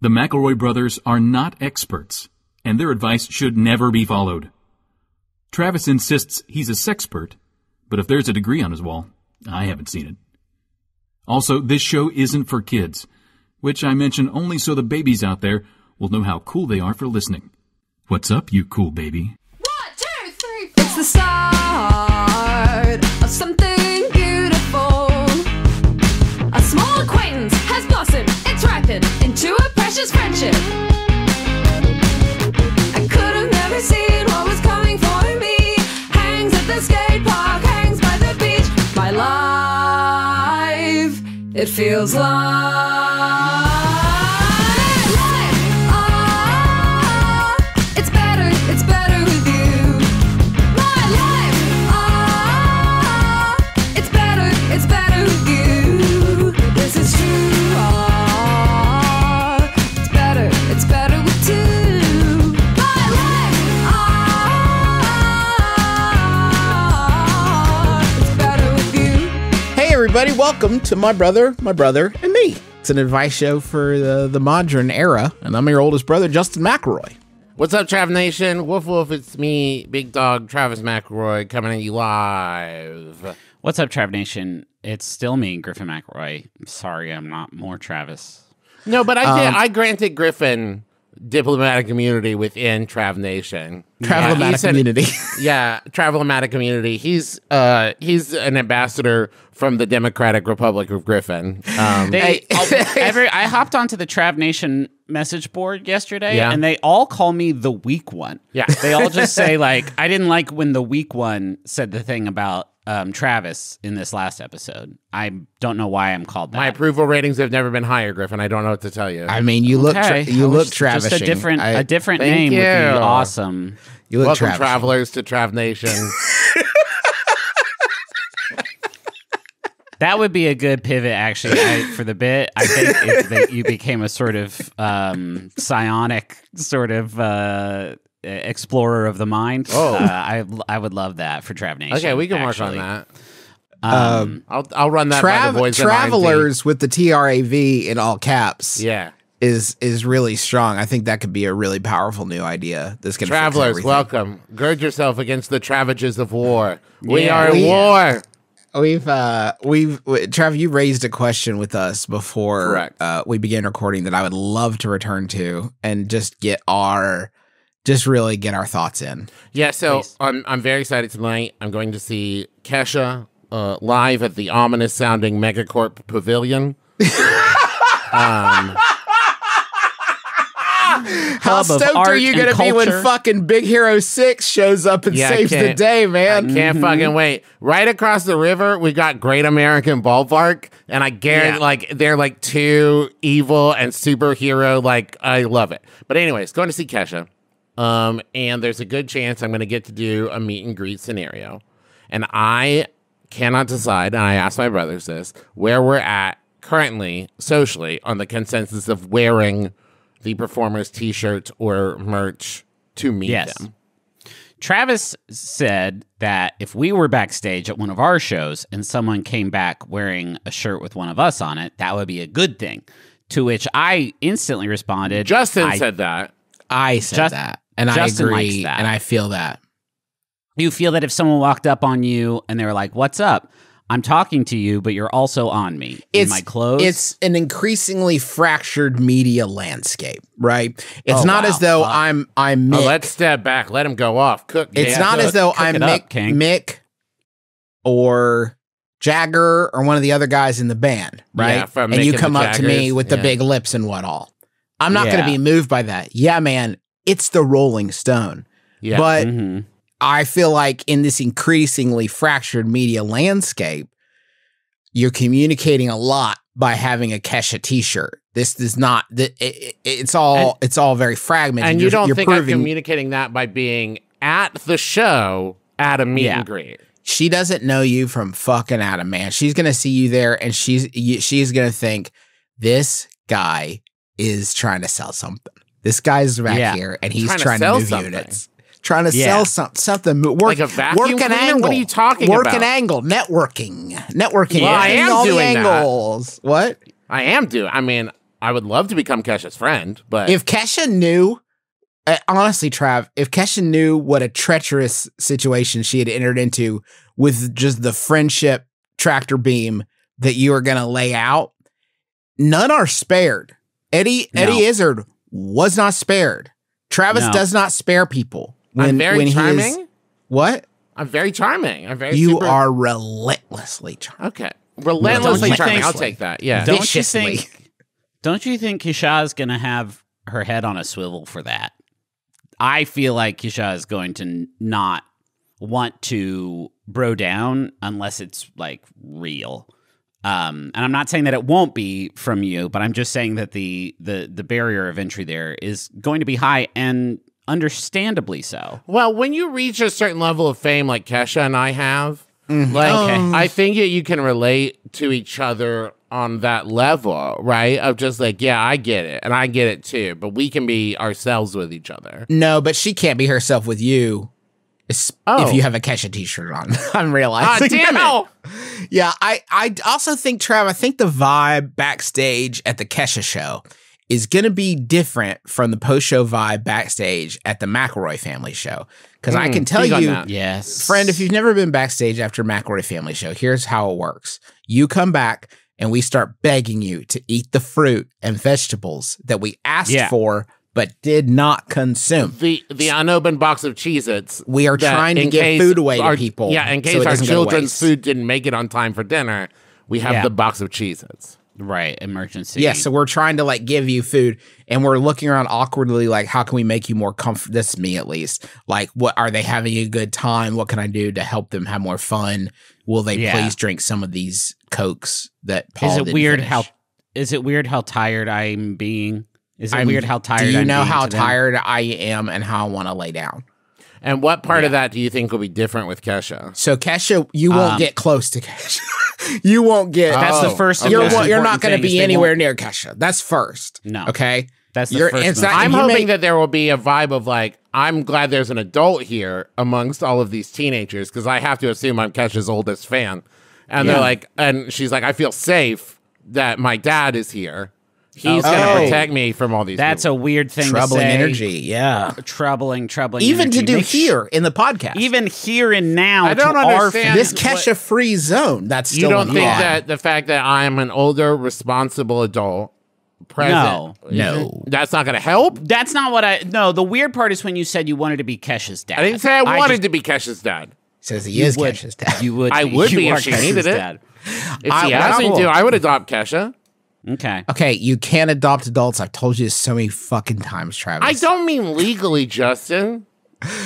The McElroy brothers are not experts, and their advice should never be followed. Travis insists he's a sexpert, but if there's a degree on his wall, I haven't seen it. Also, this show isn't for kids, which I mention only so the babies out there will know how cool they are for listening. What's up, you cool baby? A precious friendship. I could have never seen what was coming for me. Hangs at the skate park, hangs by the beach. My life, it feels like. Welcome to My Brother, My Brother, and Me. It's an advice show for the, the modern era, and I'm your oldest brother, Justin McElroy. What's up, Trav Nation? Woof woof, it's me, Big Dog Travis McElroy, coming at you live. What's up, Trav Nation? It's still me, Griffin McElroy. I'm sorry I'm not more Travis. No, but I did, Um, I granted Griffin diplomatic immunity within Trav Nation. Travel Yeah, he said- community. Yeah, Travlomatic community. He's uh he's an ambassador from the Democratic Republic of Griffin. Um, They, every, I hopped onto the Trav Nation message board yesterday, Yeah. and they all call me the weak one. Yeah. they all just say like, I didn't like when the weak one said the thing about um, Travis in this last episode. I don't know why I'm called that. my approval ratings have never been higher, Griffin. I don't know what to tell you. I mean, you look tra- Okay, you look was Travis. Just a different, I, a different Thank name would be awesome. you look Welcome, travelers, to Trav Nation. That would be a good pivot, actually, I, for the bit. I think if the, you became a sort of um, psionic sort of uh, explorer of the mind. Oh. uh, I I would love that for Trav Nation. okay, we can actually. work on that. Um, I'll I'll run that by Trav- the boys. travelers with the TRAV in all caps Yeah. is is really strong. I think that could be a really powerful new idea. That's gonna fix Travelers, welcome. Gird yourself against the travages of war. We Yeah. are at We- war. We've uh we've w- Trav, you raised a question with us before Correct. uh we began recording that I would love to return to and just get our just really get our thoughts in. Yeah, so Please. I'm I'm very excited tonight. I'm going to see Kesha uh, live at the ominous sounding Megacorp Pavilion. um, How Hub stoked are you gonna be when fucking Big Hero Six shows up and Yeah, saves the day, man? I Can't fucking wait. Right across the river, we got Great American Ballpark, and I guarantee, Yeah. like, they're like two evil and superhero. Like, I love it. But anyways, going to see Kesha, um, and there's a good chance I'm going to get to do a meet and greet scenario, and I cannot decide. And I asked my brothers this: where we're at currently socially on the consensus of wearing the performer's t shirts or merch to meet Yes. them. Travis said that if we were backstage at one of our shows and someone came back wearing a shirt with one of us on it, that would be a good thing. To which I instantly responded, Justin I said that. I said Just- that, and Justin I likes agree, that. and I feel that. you feel that if someone walked up on you and they were like, "What's up?" I'm talking to you, but you're also on me in my clothes. It's an increasingly fractured media landscape, right? It's Oh, not wow. as though Fuck. I'm I'm Mick. Oh, let's step back. Let him go off. Cook. it's yeah. not as though I'm it Mick, up, Mick or Jagger or one of the other guys in the band, right? Yeah, and Mick you come the up to me Jaggers, with the yeah. big lips and what all. I'm not going to be moved by that. Yeah, man, it's the Rolling Stone. Yeah. But Mhm. I feel like in this increasingly fractured media landscape, you're communicating a lot by having a Kesha T-shirt. This is not. it- it- It's all. it's all very fragmented. and You're- you don't you're think I'm communicating that by being at the show at a meet Yeah. and greet. she doesn't know you from fucking Adam, man. She's gonna see you there, and she's she's gonna think this guy is trying to sell something. This guy's back Yeah. here, and he's Trying trying, to to, move something. units. Trying to Yeah. sell some, something. Work, Like a vacuum work an cleaner? angle. What are you talking work about? an angle. Networking. Networking. Well, I am all doing the that. angles. What? I am doing. I mean, I would love to become Kesha's friend, but If Kesha knew, uh, honestly, Trav, if Kesha knew what a treacherous situation she had entered into with just the friendship tractor beam that you are going to lay out, none are spared. Eddie No. Eddie Izzard was not spared. Travis No. does not spare people. When, I'm very when he is- charming. what? I'm very charming. I'm very You super- are relentlessly charming. okay. Relentlessly you charming. think- I'll take that. Yeah. Don't Viciously. you think? Don't you think Kesha's gonna have her head on a swivel for that? I feel like Kesha is going to not want to bro down unless it's like real. Um, and I'm not saying that it won't be from you, but I'm just saying that the the the barrier of entry there is going to be high and understandably so. Well, when you reach a certain level of fame like Kesha and I have, like Okay. I think that you can relate to each other on that level, right? Of just like, yeah, I get it, and I get it too, but we can be ourselves with each other. No, but she can't be herself with you. es- Oh. If you have a Kesha t-shirt on, I'm Ah, realizing. damn now. it! Yeah, I I also think Trav, I think the vibe backstage at the Kesha show is going to be different from the post-show vibe backstage at the McElroy family show. Because I Mm, can tell you. Yes, friend, if you've never been backstage after McElroy family show, here's how it works. You come back and we start begging you to eat the fruit and vegetables that we asked Yeah. for but did not consume. The the unopened box of Cheez-Its. We are trying to in give food away to our- people Yeah, in case it our doesn't go to children's food didn't make it on time for dinner, we have Yeah. the box of Cheez-Its. Right emergency. Yeah, so we're trying to like give you food and we're looking around awkwardly like how can we make you more comfortable this is me at least. Like what are they having a good time? What can I do to help them have more fun? Will they Yeah. please drink some of these cokes that Paul is it weird finish? how is it weird how tired I'm being? Is it I'm- weird how tired? Do you I'm know how tired I am and how I want to lay down? And what part of that do you think will be different with Kesha? So Kesha, you won't Um, get close to Kesha. you won't get That's the Oh, first. and you're you're not going to be anywhere won't- near Kesha. That's first. No. Okay. That's the You're- first. not- I'm hoping make- that there will be a vibe of like, I'm glad there's an adult here amongst all of these teenagers because I have to assume I'm Kesha's oldest fan. And Yeah. they're like, and she's like, I feel safe that my dad is here. He's Oh. gonna protect me from all these. That's people. a weird thing. Troubling to say. energy. Yeah. Troubling, troubling. Even to do Make sh- here in the podcast. even here and now. I don't understand. this Kesha free zone. That's you still don't think law. that the fact that I'm an older, responsible adult present, No. No. that's not gonna help. That's not what I. No, the weird part is when you said you wanted to be Kesha's dad. I didn't say I wanted just- to be Kesha's dad. says he is would- Kesha's dad. You would. I would you be if she needed it. If I- she asked me well, to, I would adopt Kesha. Okay. Okay, you can't adopt adults. I've told you this so many fucking times, Travis. I don't mean legally, Justin.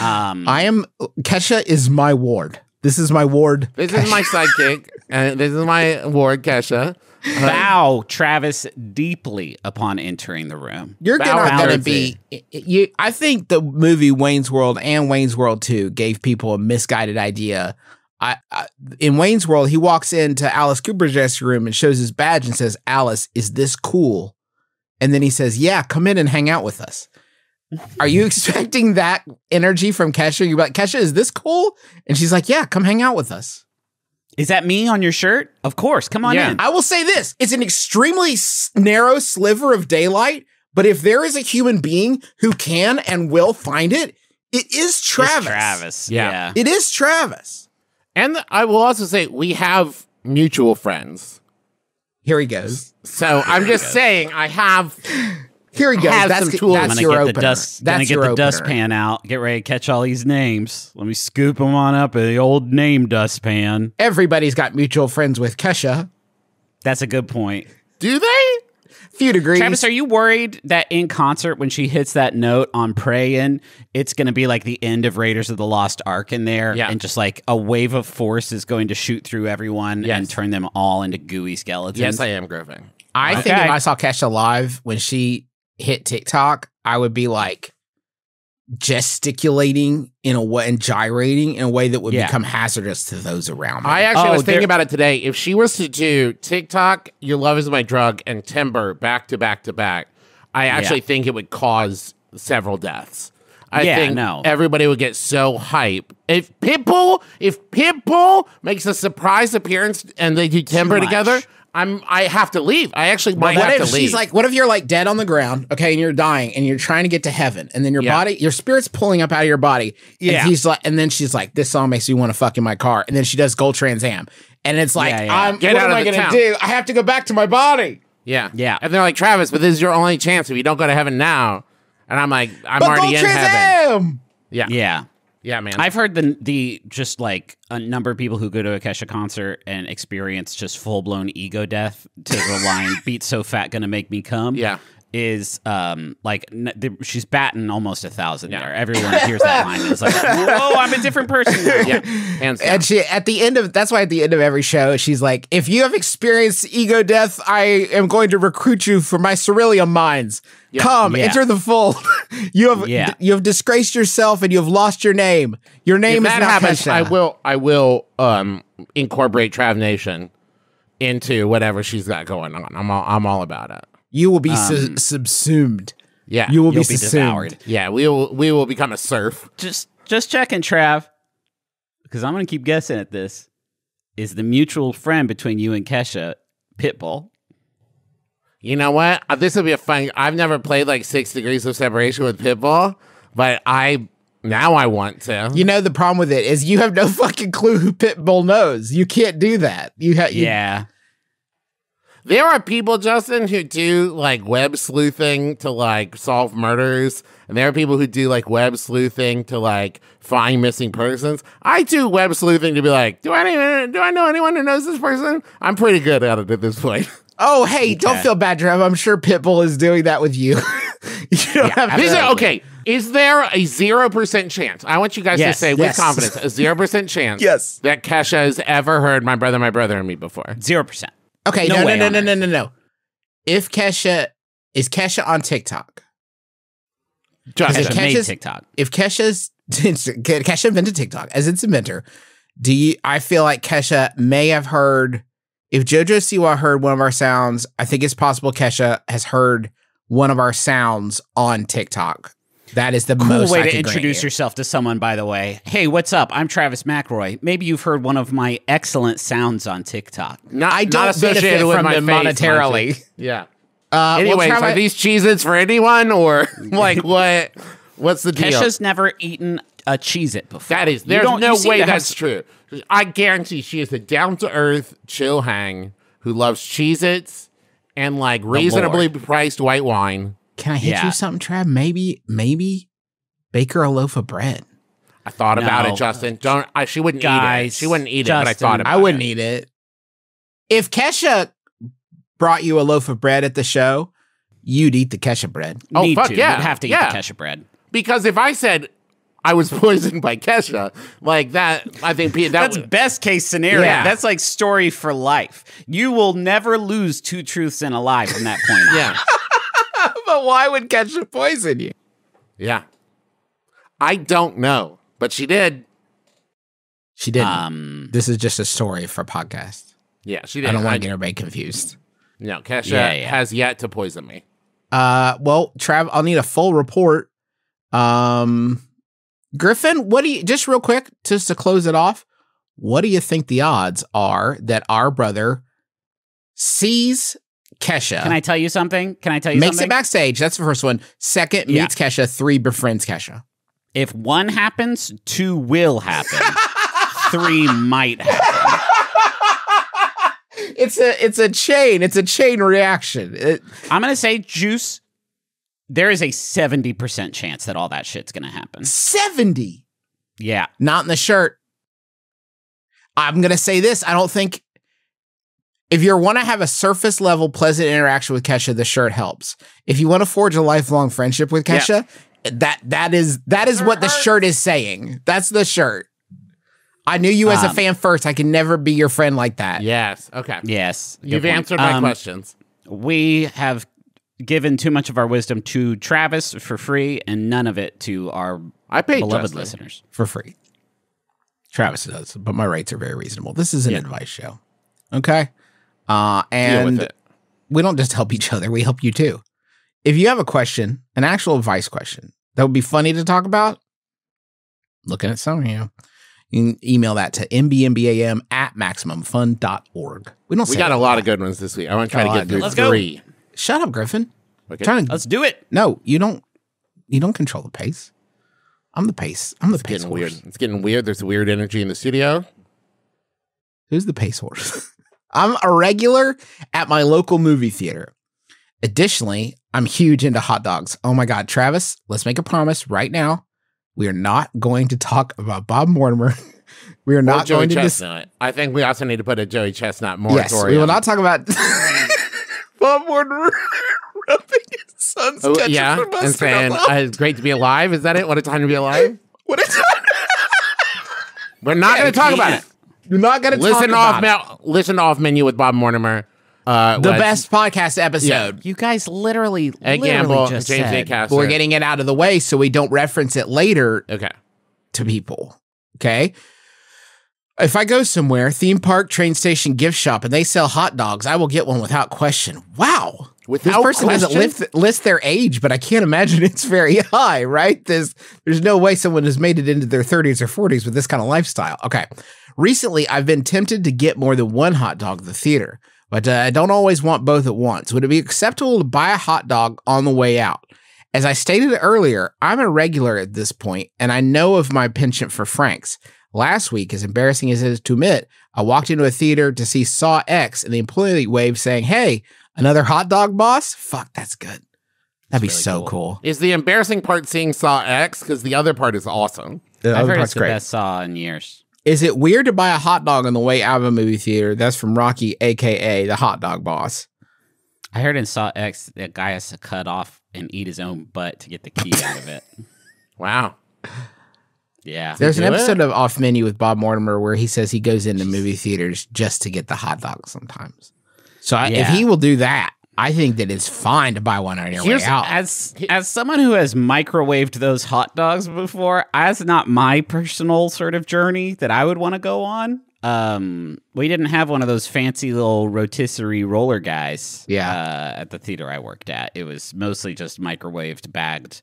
Um. I am Kesha is my ward. This is my ward. This is my sidekick, and this is my ward, Kesha. bow Travis deeply upon entering the room. You're Bow not going to Bouncy. be. You, I think the movie Wayne's World and Wayne's World Two gave people a misguided idea. I, I in Wayne's World, he walks into Alice Cooper's dressing room and shows his badge and says, "Alice, is this cool?" And then he says, "Yeah, come in and hang out with us." Are you expecting that energy from Kesha? You're like, Kesha, is this cool? And she's like, Yeah, come hang out with us. Is that me on your shirt? Of course. Come on Yeah. in. I will say this it's an extremely s- narrow sliver of daylight, but if there is a human being who can and will find it, it is It's Travis. Travis. Yeah. Yeah. It is Travis. And I will also say we have mutual friends. Here he goes. So I'm just saying I have Here he goes. Have That's, some the- tools. that's I'm gonna your get opener. the dust. that's gonna get your the opener. dustpan out. Get ready to catch all these names. Let me scoop them on up in the old name dustpan. Everybody's got mutual friends with Kesha. That's a good point. do they? Few degrees. Travis, are you worried that in concert when she hits that note on Prayin, it's going to be like the end of Raiders of the Lost Ark in there, Yeah. and just like a wave of force is going to shoot through everyone Yes. and turn them all into gooey skeletons? Yes, I am Griffin. I think if I saw Kesha live when she hit TikTok, I would be like gesticulating in a way and gyrating in a way that would Yeah. become hazardous to those around me. I actually Oh, was thinking about it today. If she was to do TikTok, Your Love Is My Drug, and Timber back to back to back, I actually think it would cause several deaths. I Yeah, think no. everybody would get so hype. If Pitbull, if Pitbull makes a surprise appearance and they do Timber much. together, I'm I have to leave. I actually might what have if to leave. she's like, what if you're like dead on the ground, okay, and you're dying, and you're trying to get to heaven, and then your Yeah. body, your spirit's pulling up out of your body, Yeah. and he's like, and then she's like, this song makes me want to fuck in my car, and then she does Gold Trans Am, and it's like, Yeah, yeah. I'm, Get what out am of I gonna town. do? I have to go back to my body. yeah, Yeah. and they're like Travis, but this is your only chance if you don't go to heaven now. And I'm like, I'm But already Gold in Trans heaven. Am. Yeah, yeah, Yeah. man. I've heard the the just like a number of people who go to a Kesha concert and experience just full blown ego death to the line "Beat so fat, gonna make me come." Yeah. Is um like n- the, she's batting almost a thousand Yeah. there. Everyone hears that line and is like, "Whoa, I'm a different person." Now. yeah, hands down. And she at the end of that's why at the end of every show she's like, if you have experienced ego death, I am going to recruit you for my ceruleum mines. Come, Yeah. enter the fold. you have Yeah. you have disgraced yourself and you have lost your name. Your name if is that not happens, Kesha. I will I will um incorporate Trav Nation into whatever she's got going on. I'm all I'm all about it. You will be su- subsumed. Yeah. You will You'll be be subsumed. devoured. yeah, we will we will become a serf. Just just checking, Trav, because I'm gonna keep guessing at this. Is the mutual friend between you and Kesha Pitbull? You know what? Uh, This would be a fun. I've never played like Six Degrees of Separation with Pitbull, but I now I want to. You know the problem with it is you have no fucking clue who Pitbull knows. You can't do that. You have Yeah. There are people, Justin, who do like web sleuthing to like solve murders, and there are people who do like web sleuthing to like find missing persons. I do web sleuthing to be like, do I do I know anyone who knows this person? I'm pretty good at it at this point. Oh, hey, don't feel bad, Trev. I'm sure Pitbull is doing that with you. you don't have Is to- it- okay, is there a zero percent chance? I want you guys to Yes, say with yes. confidence a zero percent chance Yes. that Kesha has ever heard my brother, my brother, and me before. Zero percent. Okay, No no, no, no, no, no, no. If Kesha is Kesha on TikTok, Justin, Is it Kesha made TikTok. if Kesha's Kesha invented TikTok as its inventor, do you? I feel like Kesha may have heard. If JoJo Siwa heard one of our sounds, I think it's possible Kesha has heard one of our sounds on TikTok. That is the Cool most way I to introduce you. yourself to someone, by the way. Hey, what's up? I'm Travis McRoy. Maybe you've heard one of my excellent sounds on TikTok. not, I not don't associated benefit with from my them face, monetarily. Monty. Yeah. Uh, well, Anyways, Travis- are these Cheez-Its for anyone or like what? What's the deal? Kesha's never eaten a Cheez It before. that is, there's no way to have that's true. I guarantee she is a down to earth chill hang who loves Cheez-Its and like reasonably priced white wine. Can I hit Yeah. you something, Trav? Maybe, maybe bake her a loaf of bread. I thought about it, Justin. Don't. I, she wouldn't eat it. She wouldn't eat it, but I thought about I wouldn't it. eat it. If Kesha brought you a loaf of bread at the show, you'd eat the Kesha bread. Oh, Need fuck to. yeah. You'd have to eat Yeah. the Kesha bread. because if I said I was poisoned by Kesha, like that, I think that That's would, best case scenario. Yeah. That's like story for life. You will never lose two truths and a lie from that point on. yeah, but why would Kesha poison you? yeah. I don't know, but she did. She didn't. Um, this is just a story for podcast. Yeah, she did. I don't want to get everybody confused. No, Kesha Yeah, yeah. has yet to poison me. Uh, well, Trav, I'll need a full report. Um, Griffin, what do you just real quick, just to close it off? What do you think the odds are that our brother sees Kesha? can I tell you something? Can I tell you makes something? it backstage. That's the first one. Second, Yeah. meets Kesha. Three, befriends Kesha. If one happens, two will happen. Three might happen. It's a it's a chain. It's a chain reaction. It- I'm gonna say, Juice. There is a seventy percent chance that all that shit's gonna happen. Seventy. Yeah, Not in the shirt. I'm gonna say this. I don't think if you want to have a surface level pleasant interaction with Kesha, the shirt helps. If you want to forge a lifelong friendship with Yeah. Kesha, that that is that is what the shirt is saying. That's the shirt. I knew you as a Um, fan first. I can never be your friend like that. Yes. Okay. yes. You've point. answered my Um, questions. We have given too much of our wisdom to Travis for free, and none of it to our I paid beloved Justin. listeners. for free. Travis does, but my rates are very reasonable. This is an advice show. Okay. Uh and we don't just help each other, we help you too. If you have a question, an actual advice question that would be funny to talk about, looking at some of you, You can email that to mbmbam at maximumfun.org. We don't We got a lot of good ones this week. I want to try Got a to get through good Let's go. three. Shut up, Griffin. Okay. Trying to, Let's do it. no, you don't. You don't control the pace. I'm the pace. I'm the pace Getting horse. weird. It's getting weird. There's weird energy in the studio. Who's the pace horse? I'm a regular at my local movie theater. Additionally, I'm huge into hot dogs. Oh my God, Travis, let's make a promise right now. We are not going to talk about Bob Mortimer. we are not Joey going to dis- Chestnut. I think we also need to put a Joey Chestnut Yes, moratorium. we will not talk about Bob Mortimer rubbing his son's Oh, ketchup yeah, and and saying uh, it's great to be alive. Is that it? What a time to be alive. What is We're not going to talk about it. You're not going to talk Listen about off, me- listen off menu with Bob Mortimer. Uh, the was best podcast episode. You guys literally, Ed literally Gamble, just James A. said, Castor. We're getting it out of the way so we don't reference it later okay. to people. Okay. If I go somewhere, theme park, train station, gift shop, and they sell hot dogs, I will get one without question. Wow. Without this person doesn't list, list their age, but I can't imagine it's very high, right? There's there's no way someone has made it into their 30s or 40s with this kind of lifestyle. Okay. Recently, I've been tempted to get more than one hot dog at the theater, but uh, I don't always want both at once. Would it be acceptable to buy a hot dog on the way out? As I stated earlier, I'm a regular at this point, and I know of my penchant for Franks. Last week, as embarrassing as it is to admit, I walked into a theater to see Saw X, and the employee waved saying, Hey, another hot dog boss? Fuck, that's good. That'd be really so cool. cool. Is the embarrassing part seeing Saw X? Because the other part is awesome. The I've heard part's it's the best saw in years. Is it weird to buy a hot dog on the way out of a movie theater? That's from Rocky, aka the hot dog boss. I heard in Saw X that guy has to cut off and eat his own butt to get the key out of it. Wow. Yeah. There's an do it? episode of Off Menu with Bob Mortimer where he says he goes into movie theaters just to get the hot dog sometimes. So I, if he will do that, I think that it's fine to buy one on your Here's way out. as as someone who has microwaved those hot dogs before, that's not my personal sort of journey that I would want to go on. Um, we didn't have one of those fancy little rotisserie roller guys. Yeah. uh, at the theater I worked at, it was mostly just microwaved, bagged,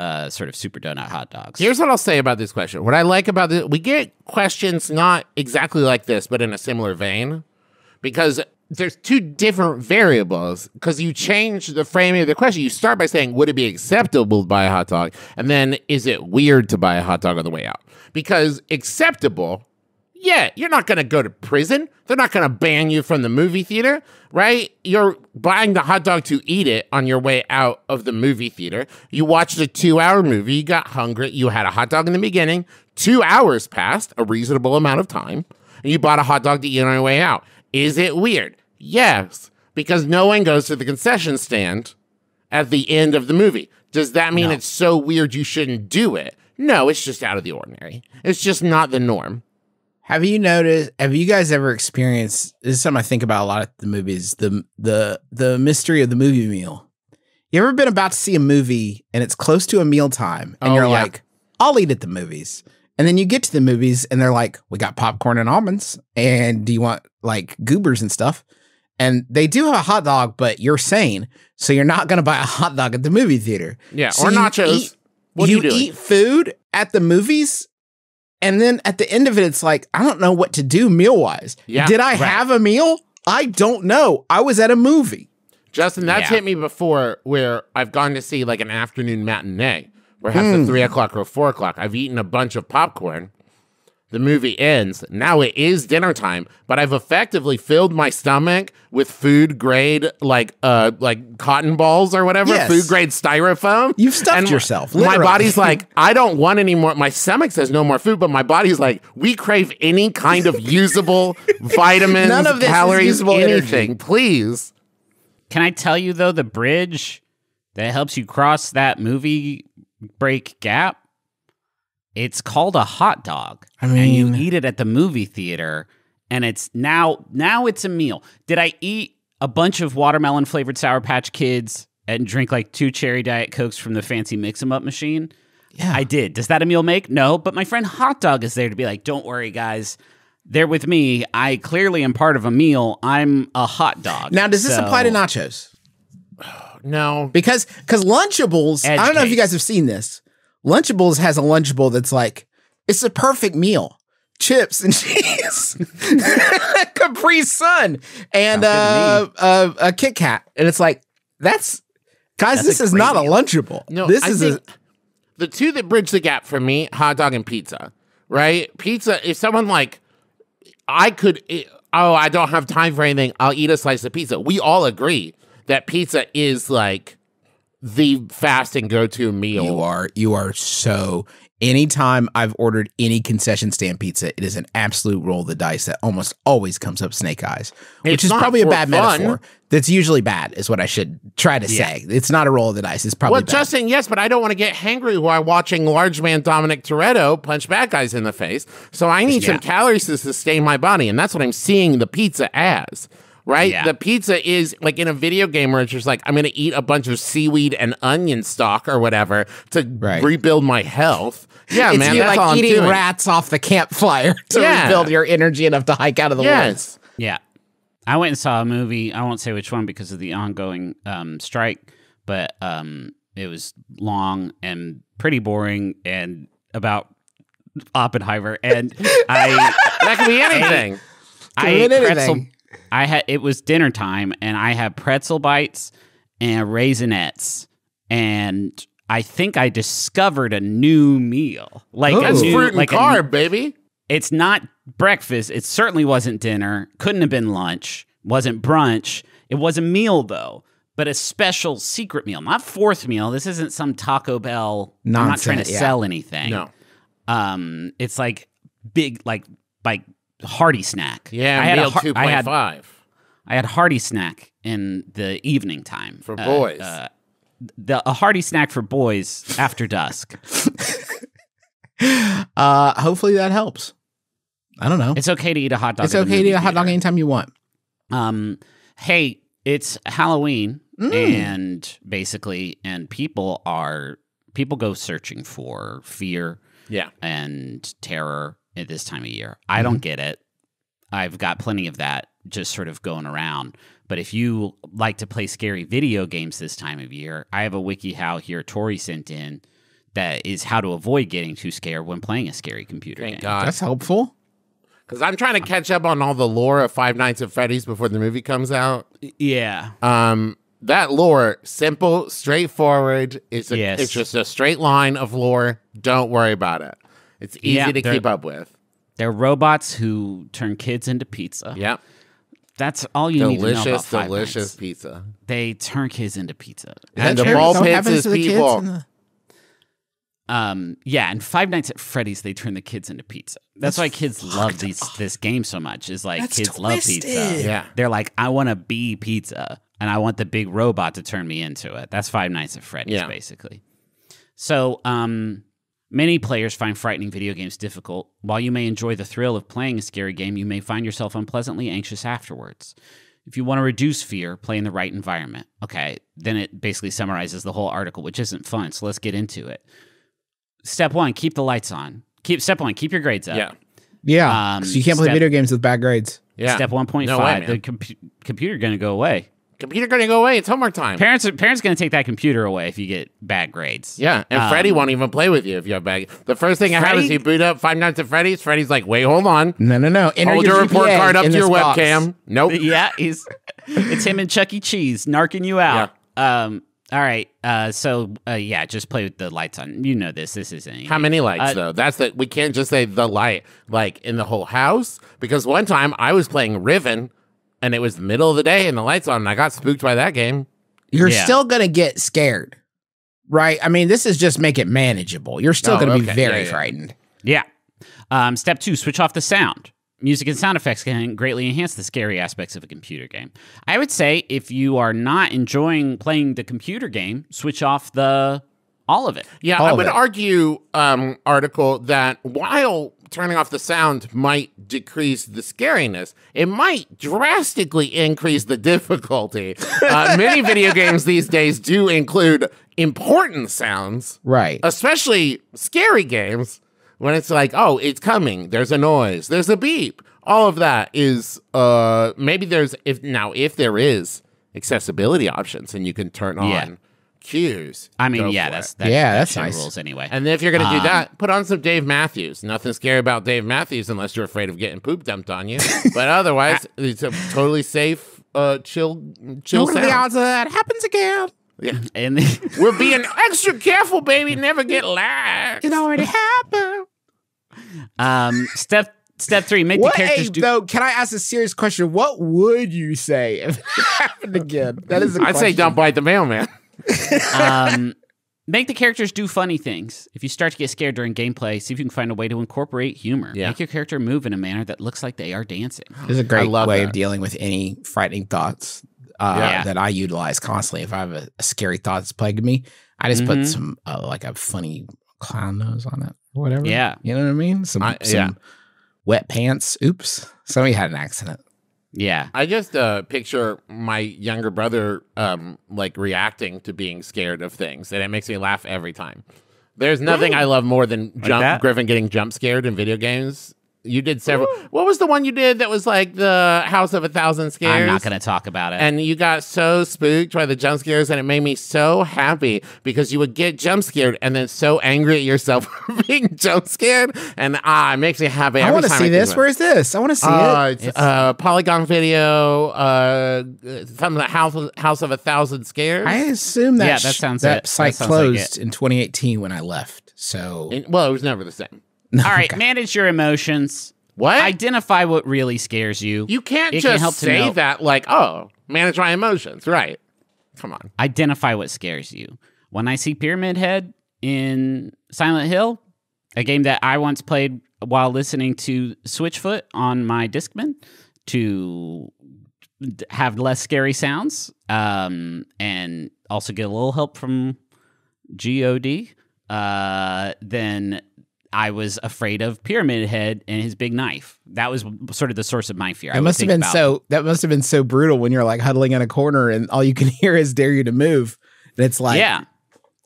uh, sort of super donut hot dogs. Here's what I'll say about this question. What I like about this, we get questions not exactly like this, but in a similar vein, because there's two different variables. Because you change the framing of the question. You start by saying, "Would it be acceptable to buy a hot dog?" And then, is it weird to buy a hot dog on the way out? Because acceptable, yeah, you're not going to go to prison. They're not going to ban you from the movie theater, right? You're buying the hot dog to eat it on your way out of the movie theater. You watched a two hour movie, you got hungry, you had a hot dog in the beginning, two hours passed, a reasonable amount of time, and you bought a hot dog to eat on your way out. Is it weird? Yes, because no one goes to the concession stand at the end of the movie. Does that mean it's so weird you shouldn't do it? No, it's just out of the ordinary. It's just not the norm. Have you noticed? Have you guys ever experienced? This is something I think about a lot at the movies. The the the mystery of the movie meal. You ever been about to see a movie and it's close to a meal time, and Oh, you're yeah. like, "I'll eat at the movies," and then you get to the movies and they're like, "We got popcorn and almonds, and do you want like goobers and stuff?" And they do have a hot dog, but you're sane, so you're not going to buy a hot dog at the movie theater. Yeah, So or you nachos. eat- what you are you doing? eat food at the movies, and then at the end of it, it's like I don't know what to do meal wise. Yeah, Did I right. have a meal? I don't know. I was at a movie. Justin, that's Yeah. hit me before where I've gone to see like an afternoon matinee, perhaps Hmm. at three o'clock or four o'clock. I've eaten a bunch of popcorn. The movie ends. Now it is dinner time, but I've effectively filled my stomach with food grade, like uh, like cotton balls or whatever, Yes. food grade styrofoam. You've stuffed And yourself, My body's like, I don't want any more. My stomach says no more food, but my body's like, we crave any kind of usable vitamins, None of this is calories, usable energy. anything, please. Can I tell you though, the bridge that helps you cross that movie break gap, it's called a hot dog. I and you eat it at the movie theater, and it's now now it's a meal. Did I eat a bunch of watermelon flavored Sour Patch Kids and drink like two cherry diet cokes from the fancy mix 'em up machine? Yeah. I did. Does that a meal make? No, but my friend Hot Dog is there to be like, don't worry, guys. They're with me. I clearly am part of a meal. I'm a hot dog. now, does this So- apply to nachos? No. Because because Lunchables, I don't know if you guys have seen this. Lunchables has a Lunchable that's like it's a perfect meal. chips and cheese, Capri Sun, and uh, uh, a Kit Kat, and it's like that's guys. That's this is not a lunchable. No, this I is a the two that bridge the gap for me: hot dog and pizza. Right? Pizza. If someone like, I could. eh, Oh, I don't have time for anything. I'll eat a slice of pizza. We all agree that pizza is like the fast and go to meal. You are you are so. Anytime I've ordered any concession stand pizza, it is an absolute roll of the dice that almost always comes up snake eyes, which It's is probably a bad fun. metaphor. That's usually bad, is what I should try to say. It's not a roll of the dice. It's probably Well, bad. Justin, yes, but I don't want to get hangry while watching large man Dominic Toretto punch bad guys in the face. So I need some calories to sustain my body, and that's what I'm seeing the pizza as. Right? Yeah. The pizza is like in a video game where it's just like, I'm going to eat a bunch of seaweed and onion stock or whatever to Right. rebuild my health. Yeah, it's man. you That's all like I'm eating doing. rats off the campfire to Yeah. rebuild your energy enough to hike out of the woods. Yeah. I went and saw a movie. I won't say which one because of the ongoing um, strike, but um, it was long and pretty boring and about Oppenheimer. And I, That could be anything. I Could ate be pretzel. I had it was dinner time, and I had pretzel bites and raisinets, and I think I discovered a new meal. Like a That's new, fruit and like a- carb, baby. it's not breakfast. It certainly wasn't dinner. Couldn't have been lunch. Wasn't brunch. It was a meal though, but a special secret meal, not fourth meal. This isn't some Taco Bell. I'm not trying to yeah. sell anything. No. Um, it's like big, like like hearty snack. Yeah, I had meal a, har- 2.5 I had hearty snack in the evening time for Uh, boys. uh, the a hearty snack for boys after dusk. Uh, hopefully that helps. I don't know. It's okay to eat a hot dog. It's okay to eat a hot dog anytime you want. Um, hey, it's Halloween, Mm. and basically, and people are people go searching for fear yeah. and terror at this time of year. I Mm-hmm. don't get it. I've got plenty of that just sort of going around. But if you like to play scary video games this time of year, I have a wiki how here Tori sent in that is how to avoid getting too scared when playing a scary computer Thank game. God. That's helpful. Because I'm trying to catch up on all the lore of Five Nights at Freddy's before the movie comes out. Yeah. Um, that lore, simple, straightforward. It's a, Yes. it's just a straight line of lore. Don't worry about it. It's easy Yeah, to keep up with. They're robots who turn kids into pizza. Yep. That's all you need to know about delicious, Five delicious Nights. pizza. They turn kids into pizza. And the ball true? Is that what pits is to the kids people. the- Um, yeah, and Five Nights at Freddy's, they turn the kids into pizza. That's, why kids love these this game so much. Is like That's kids love pizza. Yeah. They're like, I want to be pizza, and I want the big robot to turn me into it. That's Five Nights at Freddy's, Yeah. basically. So, um, many players find frightening video games difficult. While you may enjoy the thrill of playing a scary game, you may find yourself unpleasantly anxious afterwards. If you want to reduce fear, play in the right environment. Okay, then it basically summarizes the whole article, which isn't fun. So let's get into it. Step one: keep the lights on. Keep step one: keep your grades up. Yeah. Yeah. Um, so you can't play video games with bad grades. Yeah. Step one point No five: man. the compu- computer going to go away. Computer gonna go away. It's homework time. Parents, parents going to take that computer away if you get bad grades. yeah, and Um, Freddy won't even play with you if you have bad. The first thing I have is you boot up Five Nights at Freddy's. Freddy's like, wait, hold on. No, no, no. Enter Hold your your report card up to your this box. webcam. Nope. yeah, he's it's him and Chuck E. Cheese narking you out. Um. All right. Uh. So. Uh. Yeah. Just play with the lights on. You know this. This isn't. How many lights Uh, though? That's the we can't just say the light like in the whole house because one time I was playing Riven and it was the middle of the day and the lights on and I got spooked by that game. You're Yeah. still gonna get scared, right? I mean, this is just make it manageable. You're still Oh, gonna be very Yeah, yeah. frightened. Yeah. Um. Step two: switch off the sound. Music and sound effects can greatly enhance the scary aspects of a computer game. I would say if you are not enjoying playing the computer game, switch off the all of it. Yeah, All I would it. argue um article that while turning off the sound might decrease the scariness, it might drastically increase the difficulty. Uh, many video games these days do include important sounds. Right. especially scary games when it's like oh it's coming there's a noise there's a beep all of that is uh maybe there's if now if there is accessibility options and you can turn on Yeah. Cues. I mean, go yeah, for that's Yeah, that that's show nice. rules anyway. And if you're gonna do Um, that, put on some Dave Matthews. Nothing scary about Dave Matthews unless you're afraid of getting poop dumped on you. but otherwise, it's a totally safe, uh, chill, chill What are the odds of that happens again? Yeah. and the, We're being extra careful, baby. Never get lax. It already happened. um, step step three, make What the characters hey, do. though? Can I ask a serious question? What would you say if it happened again? That is. a I'd say don't bite the mailman. Um, make the characters do funny things. If you start to get scared during gameplay, see if you can find a way to incorporate humor. Yeah. Make your character move in a manner that looks like they are dancing. This is a great way that. of dealing with any frightening thoughts uh, Yeah. that I utilize constantly. If I have a, a scary thought that's plaguing me, I just Mhm. put some uh, like a funny clown nose on it or whatever. Yeah. you know what I mean. Some I- some yeah. wet pants. Oops, somebody had an accident. Yeah. I just uh, picture my younger brother um, like reacting to being scared of things, and it makes me laugh every time. There's nothing I love more than jump that? Griffin getting jump scared in video games. You did several. What was the one you did that was like the House of a Thousand Scares? I'm not going to talk about it. and you got so spooked by the jump scares, and it made me so happy because you would get jump scared and then so angry at yourself for being jump scared, and ah, it makes me happy. I want to see this. Where is this? I want to see Uh, it. it's, uh, Polygon Video, uh, something like House of, House of a Thousand Scares. I assume that Yeah, that sounds that it. That site sounds like closed in 2018 when I left. So And- well, it was never the same. All right, manage your emotions. What? Identify what really scares you. you can't It can just help say that like, oh, manage my emotions, right? Come on. Identify what scares you. When I see Pyramid Head in Silent Hill, a game that I once played while listening to Switchfoot on my Discman to have less scary sounds um, and also get a little help from God, uh, then I was afraid of Pyramid Head and his big knife. That was sort of the source of my fear. I It would must have been about- so. That must have been so brutal when you're like huddling in a corner and all you can hear is "dare you to move." And it's like, yeah.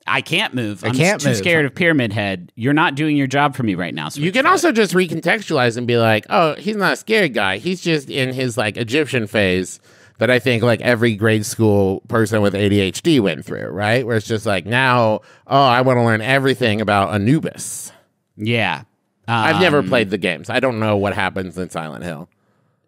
I can't move. I I'm can't too move. scared of Pyramid Head. You're not doing your job for me right now. You can also just recontextualize and be like, oh, he's not a scared guy. He's just in his like Egyptian phase that I think like every grade school person with ADHD went through, right? Where it's just like now, oh, I want to learn everything about Anubis. Yeah. I've never Um, played the games. I don't know what happens in Silent Hill.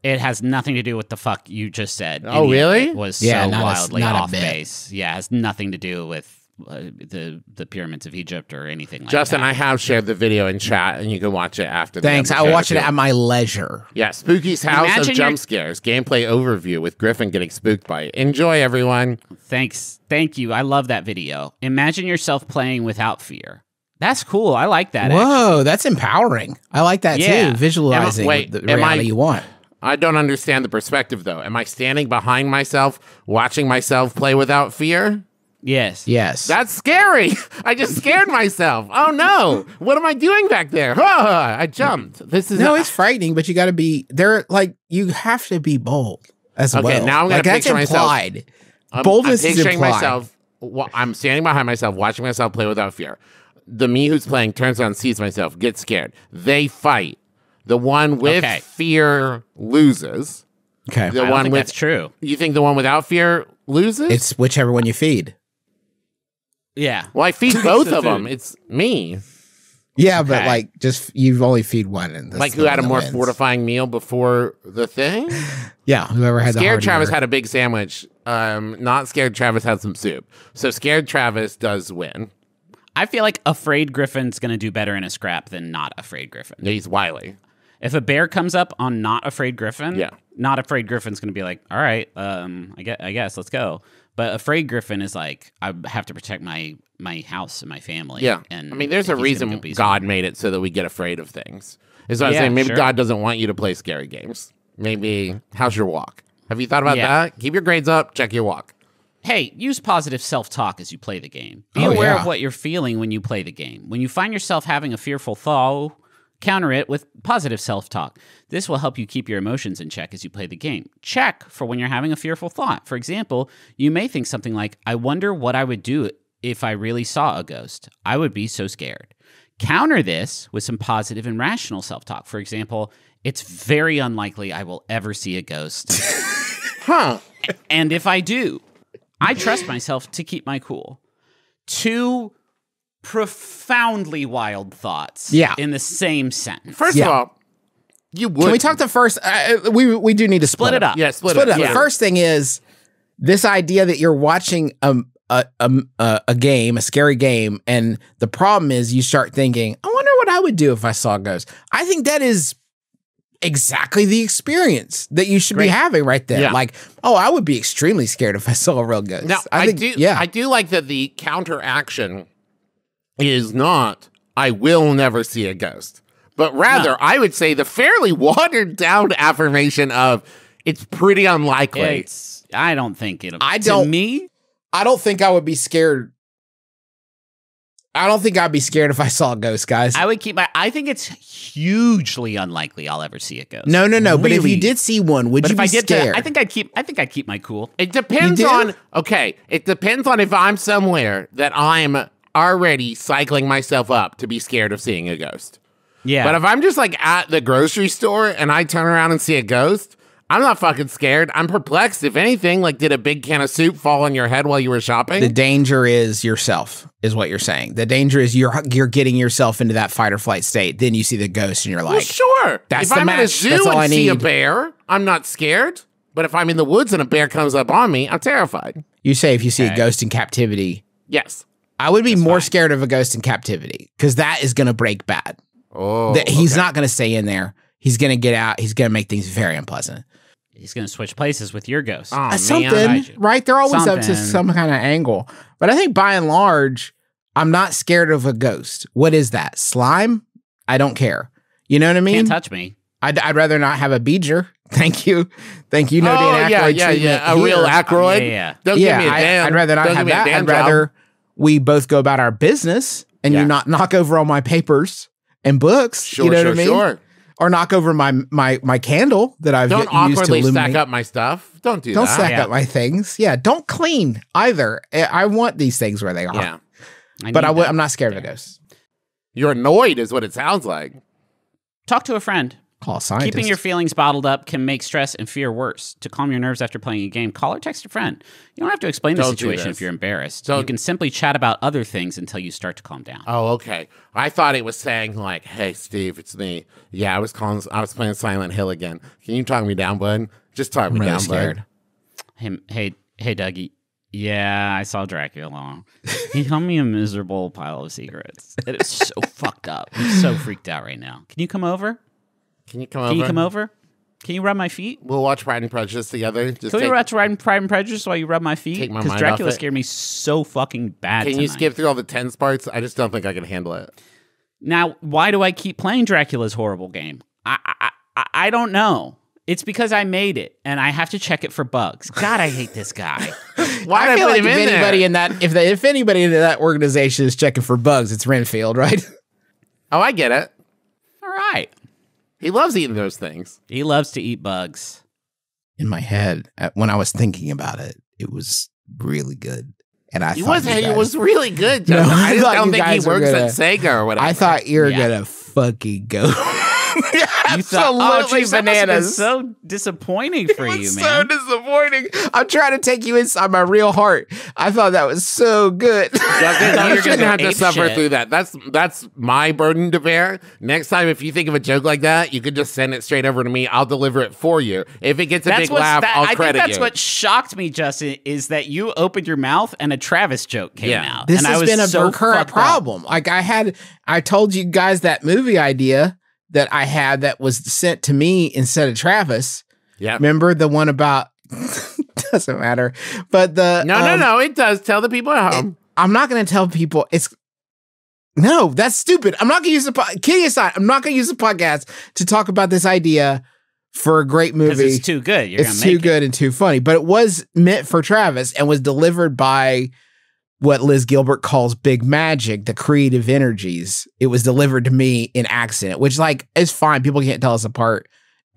It has nothing to do with the fuck you just said. Oh, Any really? It was Yeah, so not a- wildly not a off bit. base. Yeah, it has nothing to do with uh, the the pyramids of Egypt or anything like Justin, that. I have shared the video in chat, and you can watch it after. thanks. episode I'll watch it at my leisure. Yeah, Spooky's House Imagine of you're- Jump Scares gameplay overview with Griffin getting spooked by it. Enjoy, everyone. Thanks. Thank you. I love that video. Imagine yourself playing without fear. That's cool. I like that. actually. Whoa, that's empowering. I like that Yeah. too. Visualizing Am I- wait, the reality I- you want. I don't understand the perspective though. Am I standing behind myself, watching myself play without fear? Yes. Yes. That's scary. I just scared myself. Oh no! What am I doing back there? Ah, I jumped. This is no, it's frightening, but you got to be there. Like you have to be bold as Okay, well. now I'm gonna like that's picture myself- implied. I'm, Boldness I'm is picturing implied. myself. wa- I'm standing behind myself, watching myself play without fear. The me who's playing turns around, sees myself, gets scared. They fight. The one with Okay. fear loses. Okay, The I don't one think with that's true. you think the one without fear loses? it's whichever one you feed. Yeah. well, I feed both the of them. It's me. Yeah, but like just you've only feed one, and like who had a more wins. fortifying meal before the thing? Yeah, whoever had the Scared heartier- Travis had a big sandwich. Um, not scared Travis had some soup. So scared Travis does win. I feel like afraid Griffin's going to do better in a scrap than not afraid Griffin. He's wily. If a bear comes up on not afraid Griffin, Yeah. not afraid Griffin's going to be like, "All right, um, I guess, I guess let's go." But afraid Griffin is like, I have to protect my my house and my family. Yeah. and I mean, there's a reason go God made it so that we get afraid of things. Is what I'm saying. Maybe sure. God doesn't want you to play scary games. Maybe how's your walk? Have you thought about Yeah. that? Keep your grades up. Check your walk. Hey, use positive self talk as you play the game. Be Oh, aware yeah. of what you're feeling when you play the game. When you find yourself having a fearful thought, counter it with positive self talk. This will help you keep your emotions in check as you play the game. Check for when you're having a fearful thought. For example, you may think something like, I wonder what I would do if I really saw a ghost. I would be so scared. Counter this with some positive and rational self talk. For example, it's very unlikely I will ever see a ghost. Huh. And if I do, I trust myself to keep my cool. two profoundly wild thoughts Yeah. in the same sentence. First Yeah. of all, you would. Can we talk the first? Uh, we we do need to split, Split it up. Yeah, split, Split it up. Yeah. The first thing is this idea that you're watching um, a, a a a game, a scary game, and the problem is you start thinking, I wonder what I would do if I saw a ghost. I think that is exactly the experience that you should be having right there. Yeah. Like, oh, I would be extremely scared if I saw a real ghost. Now, I, think, do. yeah, I do like that the counteraction is not "I will never see a ghost," but rather I would say the fairly watered down affirmation of "It's pretty unlikely." It's I don't think it I to don't- me I don't think I would be scared. I don't think I'd be scared if I saw a ghost, guys. I would keep my I think it's hugely unlikely I'll ever see a ghost. no, no, no. But if you did see one, would but you if be I did scared? that, I think I'd keep I think I'd keep my cool. It depends on okay. It depends on if I'm somewhere that I'm already cycling myself up to be scared of seeing a ghost. Yeah. But if I'm just like at the grocery store and I turn around and see a ghost, I'm not fucking scared. I'm perplexed. If anything, like did a big can of soup fall on your head while you were shopping? the danger is yourself, is what you're saying. The danger is you're you're getting yourself into that fight or flight state. Then you see the ghost and you're well, like, sure. That's if the I'm at a zoo That's all and I see a need. bear, I'm not scared. But if I'm in the woods and a bear comes up on me, I'm terrified. you say if you see a ghost in captivity, Yes. I would be more scared of a ghost in captivity because that is going to break bad. Oh, That he's okay. not going to stay in there. He's going to get out. He's going to make things very unpleasant. He's gonna switch places with your ghost. Oh, Uh, man. something, right? They're always up to some kind of angle. But I think by and large, I'm not scared of a ghost. What is that? Slime? I don't care. You know what I mean? Can't touch me. I'd, I'd rather not have a beeger. Thank you. Thank you. No oh, Dan yeah, Aykroyd yeah, treatment yeah. A here. real Aykroyd. Yeah, yeah. Don't yeah, give me a I, Dan. would rather not don't have a that. I'd job. rather we both go about our business and Yeah. you not knock over all my papers and books. Sure, you know sure, what I mean? sure. Or knock over my my my candle that I've Don't y- used to awkwardly illuminate. stack up my stuff. Don't do that. Don't stack Yeah. up my things. Yeah, don't clean either. I I want these things where they are. Yeah. I But need I w- that. I'm not scared of a ghost. You're annoyed, is what it sounds like. Talk to a friend. Call a scientist. Keeping your feelings bottled up can make stress and fear worse. To calm your nerves after playing a game, call or text a friend. You don't have to explain the Don't do situation if you're embarrassed. You Don't- can simply chat about other things until you start to calm down. Oh, okay. I thought it was saying like, "Hey, Steve, it's me. Yeah, I was calling. I was playing Silent Hill again. Can you talk me down, bud? Just talk I'm me really down, scared. bud." Hey, hey, hey, Dougie. Yeah, I saw Dracula. Along. He told me a miserable pile of secrets. It is so fucked up. I'm so freaked out right now. Can you come over? Can you come over? Can over? you come over? Can you rub my feet? We'll watch Pride and Prejudice together. Just Can we take- watch Pride and, Pride and Prejudice while you rub my feet? Take my Because mind Dracula off it. scared me so fucking bad. Can you tonight. skip through all the tense parts? I just don't think I can handle it. Now, why do I keep playing Dracula's horrible game? I, I, I, I don't know. It's because I made it and I have to check it for bugs. God, I hate this guy. Why I did I feel put like him if in anybody there? in that if they, if anybody in that organization is checking for bugs, it's Renfield, right? Oh, I get it. All right. He loves eating those things. He loves to eat bugs. in my head uh, when I was thinking about it, it was really good. And I He thought was. you He was really good. No, I I don't think he works gonna- at Sega or whatever. I thought you were Yeah. gonna fucking go. You thought, oh, Absolutely geez, that must have been bananas. so disappointing for It you, man. so disappointing. I'm trying to take you inside my real heart. I thought that was so good. Justin, you you were shouldn't gonna have to suffer shit. through that. That's that's my burden to bear. Next time, if you think of a joke like that, you can just send it straight over to me. I'll deliver it for you. If it gets a That's big laugh, that, I'll I think that's you. what shocked me, Justin, is that you opened your mouth and a Travis joke came Yeah. out. this and I has was been a so recurrent fucked up. problem. Like I had, I told you guys that movie idea that I had that was sent to me instead of Travis. yeah. Remember the one about? doesn't matter. But the No, no, um, no. It does. Tell the people at home. I'm not going to tell people it's. No, that's stupid. I'm not going to use the po- kidding aside. I'm not going to use the podcast to talk about this idea for a great movie. it's too good. You're it's gonna too make good and too funny. But it was meant for Travis and was delivered by what Liz Gilbert calls big magic, the creative energies. It was delivered to me in accent, which like is fine. People can't tell us apart.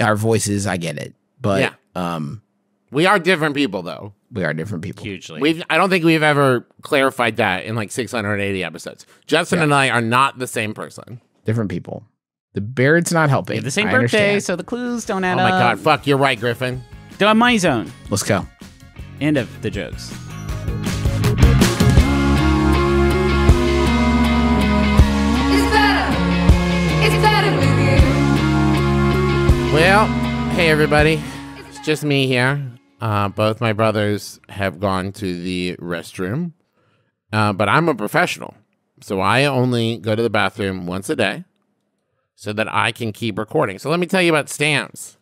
Our voices, I get it. But Yeah. um We are different people, though. we are different people. hugely. We've. I don't think we've ever clarified that in like 680 episodes. Justin and I are not the same person. Different people. The beard's not helping. have the same I birthday, understand. so the clues don't add up. Oh my up. god! Fuck, you're right, Griffin. Done my zone. Let's go. End of the jokes. Well, hey everybody, it's just me here. Uh, both my brothers have gone to the restroom, uh, but I'm a professional, so I only go to the bathroom once a day so that I can keep recording. So let me tell you about stamps.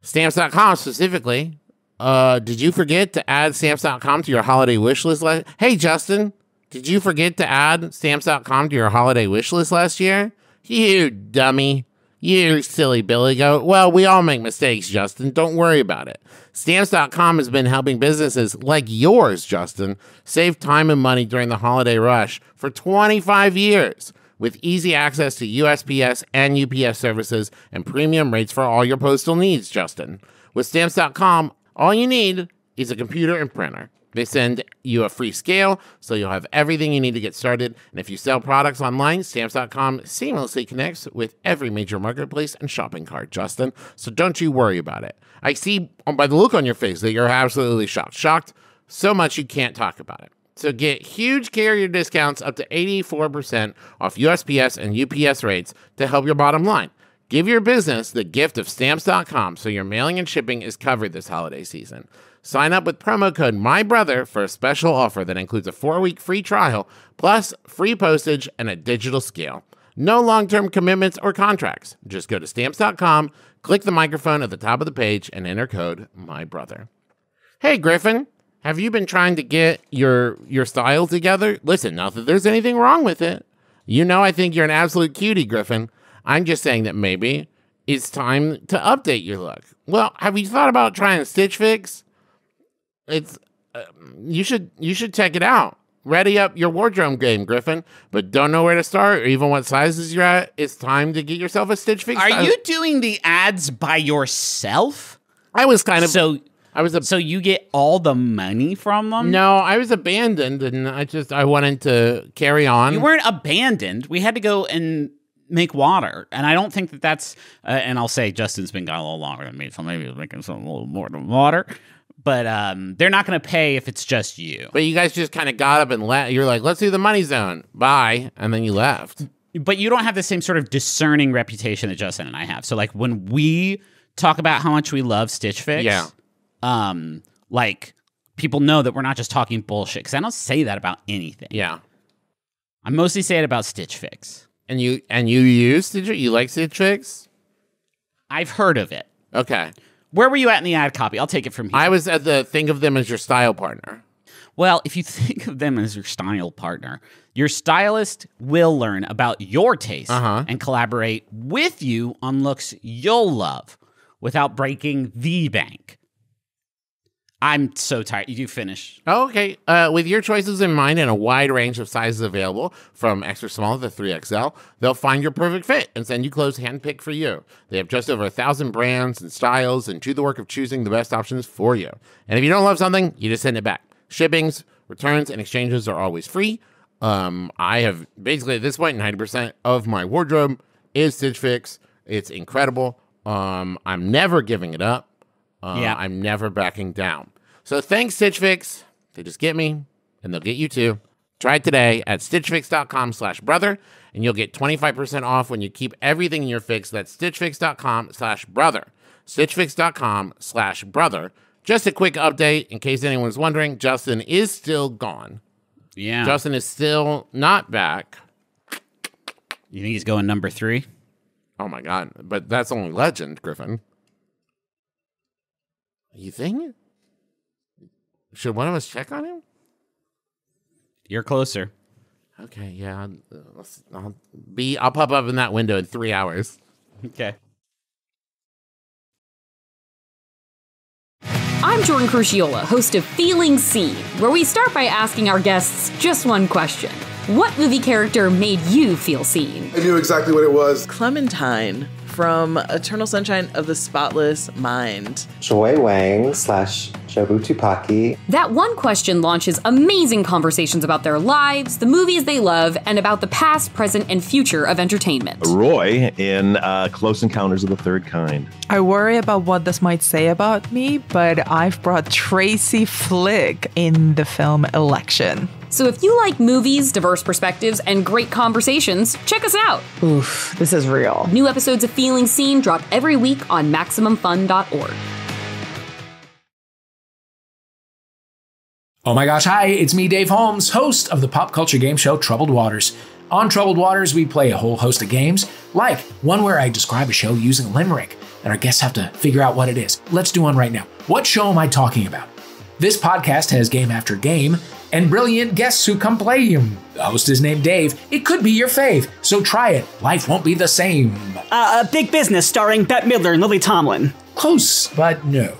Stamps.com specifically. Uh, did you forget to add stamps.com to your holiday wish list? hey, Justin, did you forget to add stamps.com to your holiday wish list last year? You dummy. You silly Billy Goat. Well, we all make mistakes, Justin. Don't worry about it. Stamps.com has been helping businesses like yours, Justin, save time and money during the holiday rush for 25 years with easy access to USPS and UPS services and premium rates for all your postal needs, Justin. With Stamps.com, all you need is a computer and printer. They send you a free scale, so you'll have everything you need to get started. And if you sell products online, Stamps.com seamlessly connects with every major marketplace and shopping cart, Justin. So don't you worry about it. I see by the look on your face that you're absolutely shocked. Shocked so much you can't talk about it. So get huge carrier discounts up to 84% off USPS and UPS rates to help your bottom line. Give your business the gift of stamps.com so your mailing and shipping is covered this holiday season. Sign up with promo code MyBrother for a special offer that includes a four week free trial, plus free postage and a digital scale. No long term commitments or contracts. Just go to stamps.com, click the microphone at the top of the page, and enter code MyBrother. Hey, Griffin, have you been trying to get your your style together? Listen, not that there's anything wrong with it. You know I think you're an absolute cutie, Griffin. I'm just saying that maybe it's time to update your look. Well, have you thought about trying Stitch Fix? It's uh, you should you should check it out. Ready up your wardrobe game, Griffin, but don't know where to start or even what sizes you're at. It's time to get yourself a Stitch Fix. Are style. you doing the ads by yourself? I was kind of So I was a so you get all the money from them? no, I was abandoned, and I just I wanted to carry on. You weren't abandoned. We had to go and make water, and I don't think that that's. Uh, and I'll say Justin's been gone a little longer than me, so maybe he's making some a little more than water. But um, they're not going to pay if it's just you. But you guys just kind of got up and left. You're like, let's do the money zone. Bye. And then you left. But you don't have the same sort of discerning reputation that Justin and I have. So like when we talk about how much we love Stitch Fix, Yeah. um, like people know that we're not just talking bullshit because I don't say that about anything. Yeah. I mostly say it about Stitch Fix. And you and you use Citrix? You like Citrix? I've heard of it. Okay. Where were you at in the ad copy? I'll take it from here. I was at the think of them as your style partner. Well, if you think of them as your style partner, your stylist will learn about your taste Uh-huh. and collaborate with you on looks you'll love without breaking the bank. I'm so tired. You finish. Okay. Uh, with your choices in mind and a wide range of sizes available, from extra small to 3XL, they'll find your perfect fit and send you clothes handpicked for you. They have just over a thousand brands and styles and do the work of choosing the best options for you. And if you don't love something, you just send it back. Shippings, returns, and exchanges are always free. Um, I have basically at this point, 90% of my wardrobe is Stitch Fix. It's incredible. Um, I'm never giving it up. Uh, Yeah. I'm never backing down. So thanks, Stitch Fix. They just get me, and they'll get you too. Try it today at stitchfix.com slash brother, and you'll get 25% off when you keep everything in your fix. That's stitchfix.com slash brother. Stitchfix.com slash brother. Just a quick update in case anyone's wondering, Justin is still gone. Yeah. Justin is still not back. you think he's going number three? Oh my god! But that's only legend, Griffin. You think? Should one of us check on him? You're closer. Okay, yeah. uh, let's- I'll be. I'll pop up in that window in three hours. Okay. I'm Jordan Crucchiola, host of Feeling Seen, where we start by asking our guests just one question What movie character made you feel seen? I knew exactly what it was. Clementine from Eternal Sunshine of the Spotless Mind. Joy Wang slash Jobu Tupaki. That one question launches amazing conversations about their lives, the movies they love, and about the past, present, and future of entertainment. Roy in uh, Close Encounters of the Third Kind. I worry about what this might say about me, but I've brought Tracy Flick in the film Election. So if you like movies, diverse perspectives, and great conversations, check us out. Oof, this is real. New episodes of Feeling Seen drop every week on MaximumFun.org. Oh my gosh, hi, it's me, Dave Holmes, host of the pop culture game show Troubled Waters. On Troubled Waters, we play a whole host of games, like one where I describe a show using a limerick, and our guests have to figure out what it is. Let's do one right now. What show am I talking about? This podcast has game after game and brilliant guests who come play him. The host is named Dave. It could be your fave, so try it. Life won't be the same. Uh, a Big Business starring Bette Midler and Lily Tomlin. Close, but no.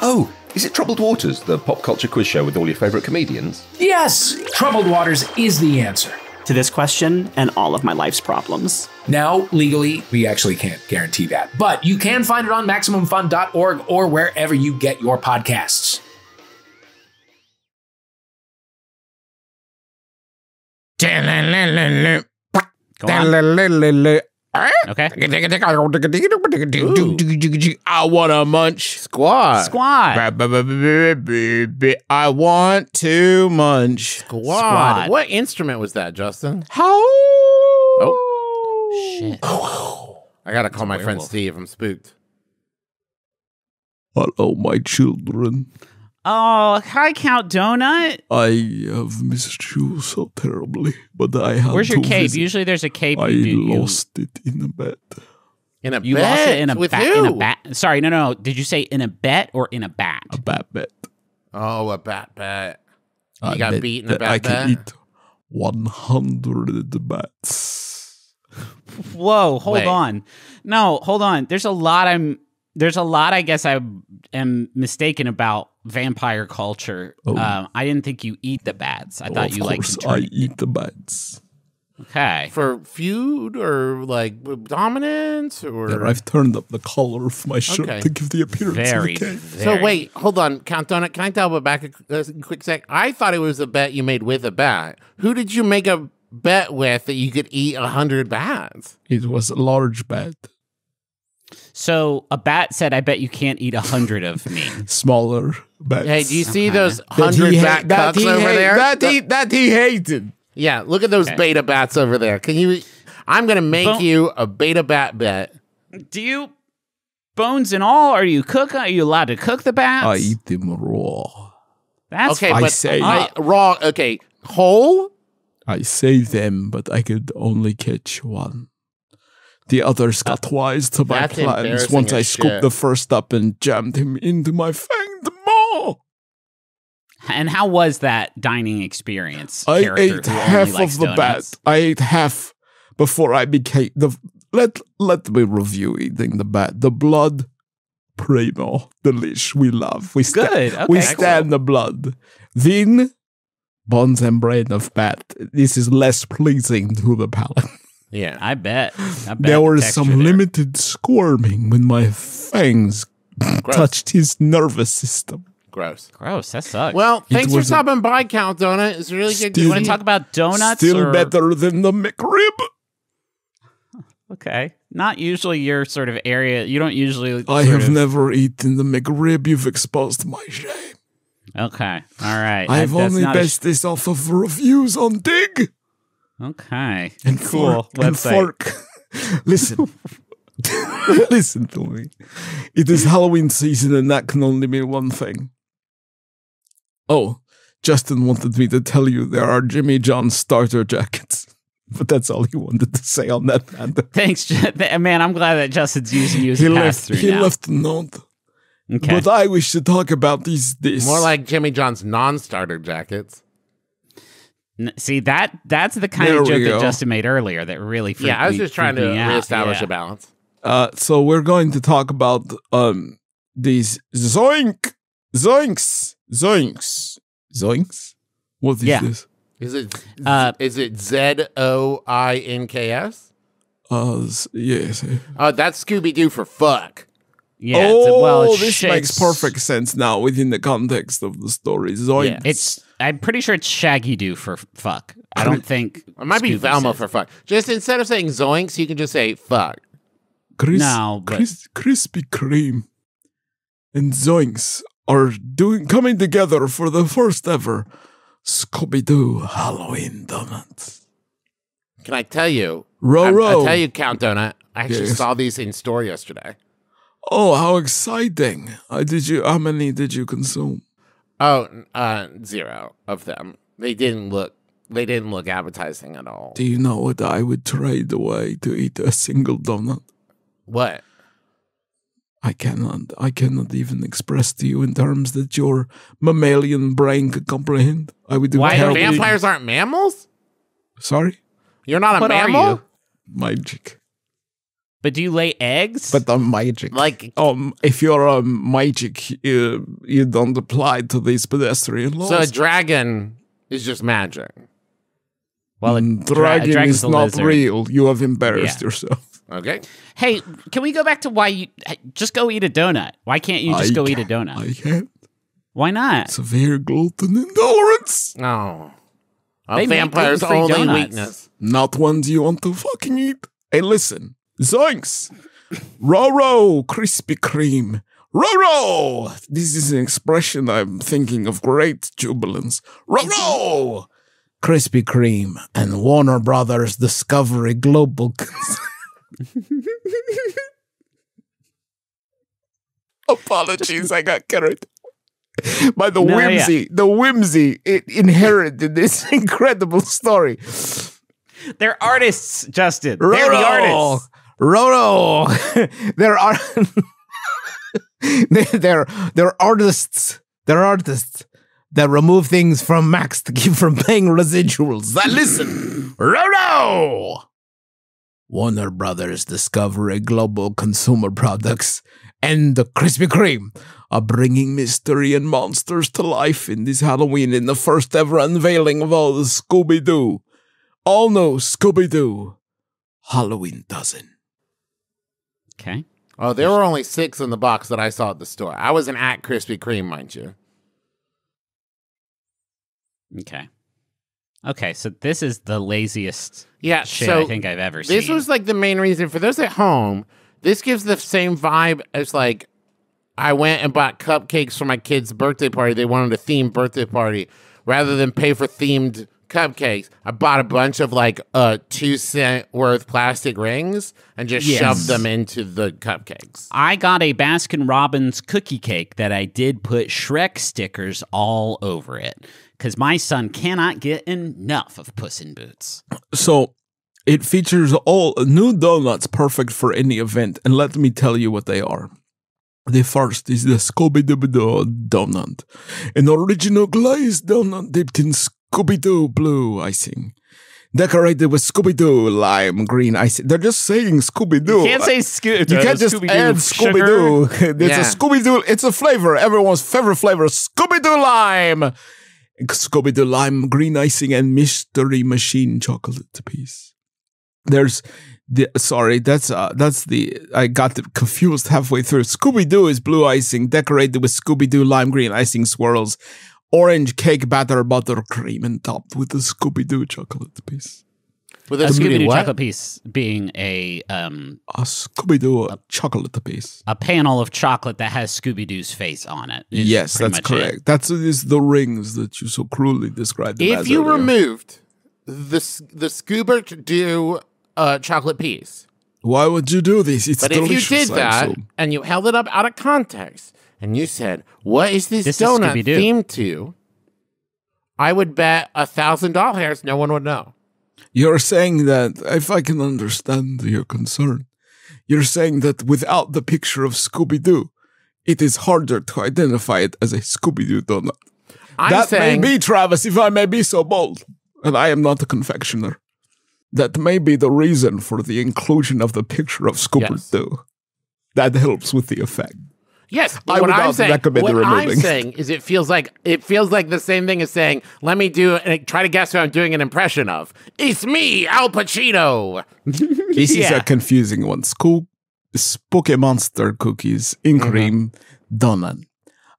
Oh, is it Troubled Waters, the pop culture quiz show with all your favourite comedians? Yes, Troubled Waters is the answer. To this question and all of my life's problems. Now, legally, we actually can't guarantee that, but you can find it on MaximumFun.org or wherever you get your podcasts. Go on. Okay. I want to munch. Squad. Squad. I want to munch. Squad. Squad. What instrument was that, Justin? How? Oh. Shit. I gotta call my friend Steve. I'm spooked. Hello, my children. Oh, hi, Count Donut. I have missed you so terribly, but I have. Where's your to cape? visit. Usually there's a cape. I you, you, lost it in a bet. In a You bet? lost it in a with bat. In a bat. Sorry, no, no. Did you say in a bet or in a bat? A bat bet. Oh, a bat bet. You I got bet beat in a bat I can eat one hundred bats. Whoa, hold Wait. on. No, hold on. There's a lot I'm there's a lot I guess I am mistaken about vampire culture. Oh. Um, I didn't think you eat the bats. I thought of you like course, I eat the bats. Okay. For feud or like dominance or. Yeah, I've turned up the collar of my shirt Okay. to give the appearance Very, of the cave. So wait, hold on, Count Donut. Can I tell back a, a quick sec? I thought it was a bet you made with a bat. Who did you make a bet with that you could eat a hundred bats? It was a large bat. So a bat said, "I bet you can't eat a hundred of me." Smaller bats. Hey, do you see Okay. those hundred he ha- bat cucks over hate- there? That he, that he hated. yeah, look at those Okay. beta bats over there. Can you? I'm gonna make Bo- you a beta bat bet. Do you bones and all? Are you cook? Are you allowed to cook the bats? I eat them raw. That's okay, I but say- I, raw. Okay, whole. I save them, but I could only catch one. The others got wise to my that's plans once I scooped shit. the first up and jammed him into my fanged maw. And how was that dining experience? I ate half of the donuts? bat. I ate half before I became the. Let let me review eating the bat. The blood, primo, delish. We love. We sta- Good, we okay, stand the blood. Then bones and brain of bat. This is less pleasing to the palate. Yeah, I bet. I bet There the was texture some there. limited squirming when my fangs touched his nervous system. gross. Gross. That sucks. Well, It thanks for was a- stopping by, Count Donut. It's really good. Still- you want to talk about donuts? Still or- better than the McRib. Okay. Not usually your sort of area. You don't usually. I have of- never eaten the McRib. You've exposed my shame. Okay. All right. I've That's only not sh- based this off of reviews on Dig Okay. and cool. Fork. And website. Fork. Listen. Listen to me. It is Halloween season, and that can only mean one thing. Oh, Justin wanted me to tell you there are Jimmy John starter jackets. But that's all he wanted to say on that matter. Thanks, man. I'm glad that Justin's using you as He a left, pass he now. left a note. Okay. But I wish to talk about these this More like Jimmy John's non-starter jackets. N- See that that's the kind There of joke that. Justin made earlier that really freaked Yeah, I was me- just trying to freaked me reestablish Yeah. a balance. Uh, so we're going to talk about um these zoink zoinks zoinks zoinks. What is Yeah. this? Is it Uh, is it Z O I N K S? Uh, s- yes. Oh, that's Scooby Doo for fuck. Yeah, it's a- oh, well, it's this sh- makes perfect sense now within the context of the story. Zoinks. Yeah, it's. I'm pretty sure it's Shaggy Doo for fuck. I don't think It might be Scooby Velma says- for fuck. Just instead of saying zoinks, you can just say fuck. Chris, No, but- Chris, Krispy Kreme and Zoinks are doing coming together for the first ever Scooby Doo Halloween donuts. Can I tell you? Row, I, row. I tell you, Count Donut. I actually Yes. saw these in store yesterday. Oh, how exciting! Uh, did you? How many did you consume? Oh, uh, zero of them. They didn't look. They didn't look appetizing at all. Do you know what I would trade away to eat a single donut? What? I cannot. I cannot even express to you in terms that your mammalian brain could comprehend. I would do. Why terrible- Vampires aren't mammals. Sorry, You're not a What are mammal. you? magic. But do you lay eggs? But I'm magic. Like Um, if you're a magic, you, you don't apply to these pedestrian laws. so, a dragon is just magic. well, a Mm, dra- dragon dragon's is a not lizard. real. You have embarrassed Yeah. yourself. Okay. Hey, can we go back to why you just go eat a donut? Why can't you just I go eat a donut? I can't. Why not? Severe gluten intolerance. No. A They vampire's only donuts. weakness. Not ones you want to fucking eat. Hey, listen. Zoinks. Roro Krispy Kreme. Roro! This is an expression I'm thinking of great jubilance. Roro! Krispy Kreme and Warner Brothers Discovery Global. Apologies, I got carried by the No, yeah. whimsy. The whimsy it inherited this incredible story. They're artists, Justin. They're the artists. Roro. there are they're they're artists. there are artists that remove things from Max to keep from paying residuals. That listen, Roro. Warner Brothers Discovery Global Consumer Products and the Krispy Kreme are bringing mystery and monsters to life in this Halloween in the first ever unveiling of all the Scooby Doo. All know Scooby Doo Halloween dozen. Okay. Oh, there were only six in the box that I saw at the store. I was an at Krispy Kreme, mind you. Okay. Okay, so this is the laziest Yeah, shit so I think I've ever seen. This was like the main reason for those at home. This gives the same vibe as like I went and bought cupcakes for my kid's birthday party. They wanted a themed birthday party. Rather than pay for themed cupcakes, I bought a bunch of like uh two cent worth plastic rings and just Yes. shoved them into the cupcakes. I got a Baskin Robbins cookie cake that I did put Shrek stickers all over it because my son cannot get enough of Puss in Boots. So it features all new donuts perfect for any event, and let me tell you what they are. The first is the Scooby Doo donut, an original glazed donut dipped in Scooby Doo blue icing, decorated with Scooby Doo lime green icing. They're just saying Scooby Doo. You can't say Sco- You can't just Scooby-Doo add. Scooby Doo. It's Yeah. a Scooby Doo. It's a flavor. Everyone's favorite flavor: Scooby Doo lime. Scooby Doo lime green icing and mystery machine chocolate piece. There's the sorry, that's uh that's the I got confused halfway through. Scooby Doo is blue icing decorated with Scooby Doo lime green icing swirls, orange cake batter buttercream and topped with a Scooby Doo chocolate piece. With A a Scooby Doo chocolate piece being a um A Scooby Doo chocolate piece. a panel of chocolate that has Scooby Doo's face on it. Yes, that's much it. correct. That's is the rings that you so cruelly described. If as you earlier. removed the s- the Scuba Doo uh, chocolate piece, why would you do this? It's but if you did I'm that so- and you held it up out of context and you said, "What is this, This donut Scooby-Doo." themed to?" I would bet a thousand dollars no one would know. You're saying that, if I can understand your concern, you're saying that without the picture of Scooby Doo, it is harder to identify it as a Scooby Doo donut. I'm that saying may be, Travis, if I may be so bold, and I am not a confectioner. That may be the reason for the inclusion of the picture of Scooby Yes. Doo. That helps with the effect. Yes, but I what would I'm not saying, recommend what the I'm saying is, it feels like it feels like the same thing as saying, "Let me do and try to guess who I'm doing an impression of." It's me, Al Pacino. This is a confusing one. Scoop Spooky Monster cookies in Mm-hmm. cream donut.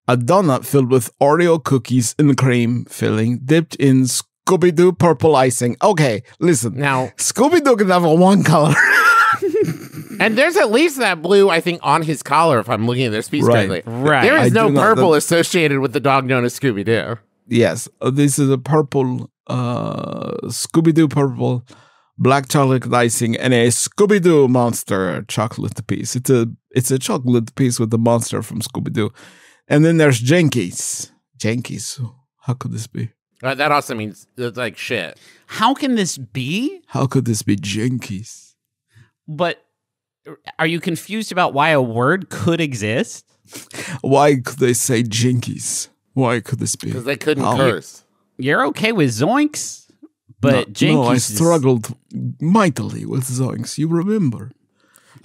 A donut filled with Oreo cookies in cream filling, dipped in Scooby Doo purple icing. Okay, listen. Now, Scooby Doo can have a one color. and there's at least that blue, I think, on his collar, if I'm looking at this piece Right. correctly. Right. There is I no do not- purple associated with the dog known as Scooby Doo. yes, uh, this is a purple uh, Scooby Doo purple, black chocolate icing, and a Scooby Doo monster chocolate piece. It's a it's a chocolate piece with the monster from Scooby Doo, and then there's Jinkies. Jinkies. How could this be? Uh, that also means it's like shit. How can this be? How could this be Jinkies? But are you confused about why a word could exist? Why could they say Jinkies? Why could this be? Because they couldn't Oh. curse. You're okay with zoinks, but no, Jinkies no, I is- struggled mightily with Zoinks. You remember?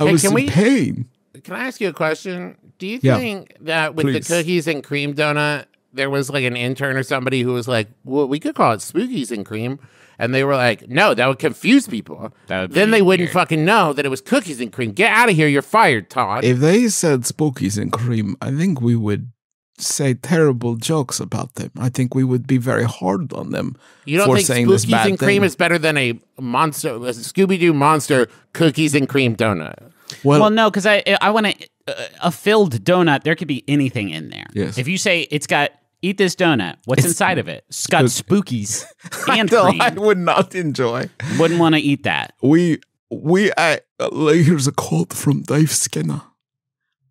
I Hey, was can in we- pain. Can I ask you a question? Do you Yeah. think that with Please. the cookies and cream donut, there was like an intern or somebody who was like, well, we could call it spookies and cream. And they were like, no, that would confuse people. That would then be they wouldn't weird. fucking know that it was cookies and cream. Get out of here. You're fired, Todd. If they said spookies and cream, I think we would say terrible jokes about them. I think we would be very hard on them you don't for think saying this spookies bad and cream thing. is better than a monster, a Scooby Doo monster cookies and cream donut? well, Well, no, because I I want to uh, a filled donut. There could be anything in there. Yes. If you say it's got eat this donut, what's inside of it? It's got spookies and no, cream. I would not enjoy. Wouldn't want to eat that. We we uh, here's a quote from Dave Skena.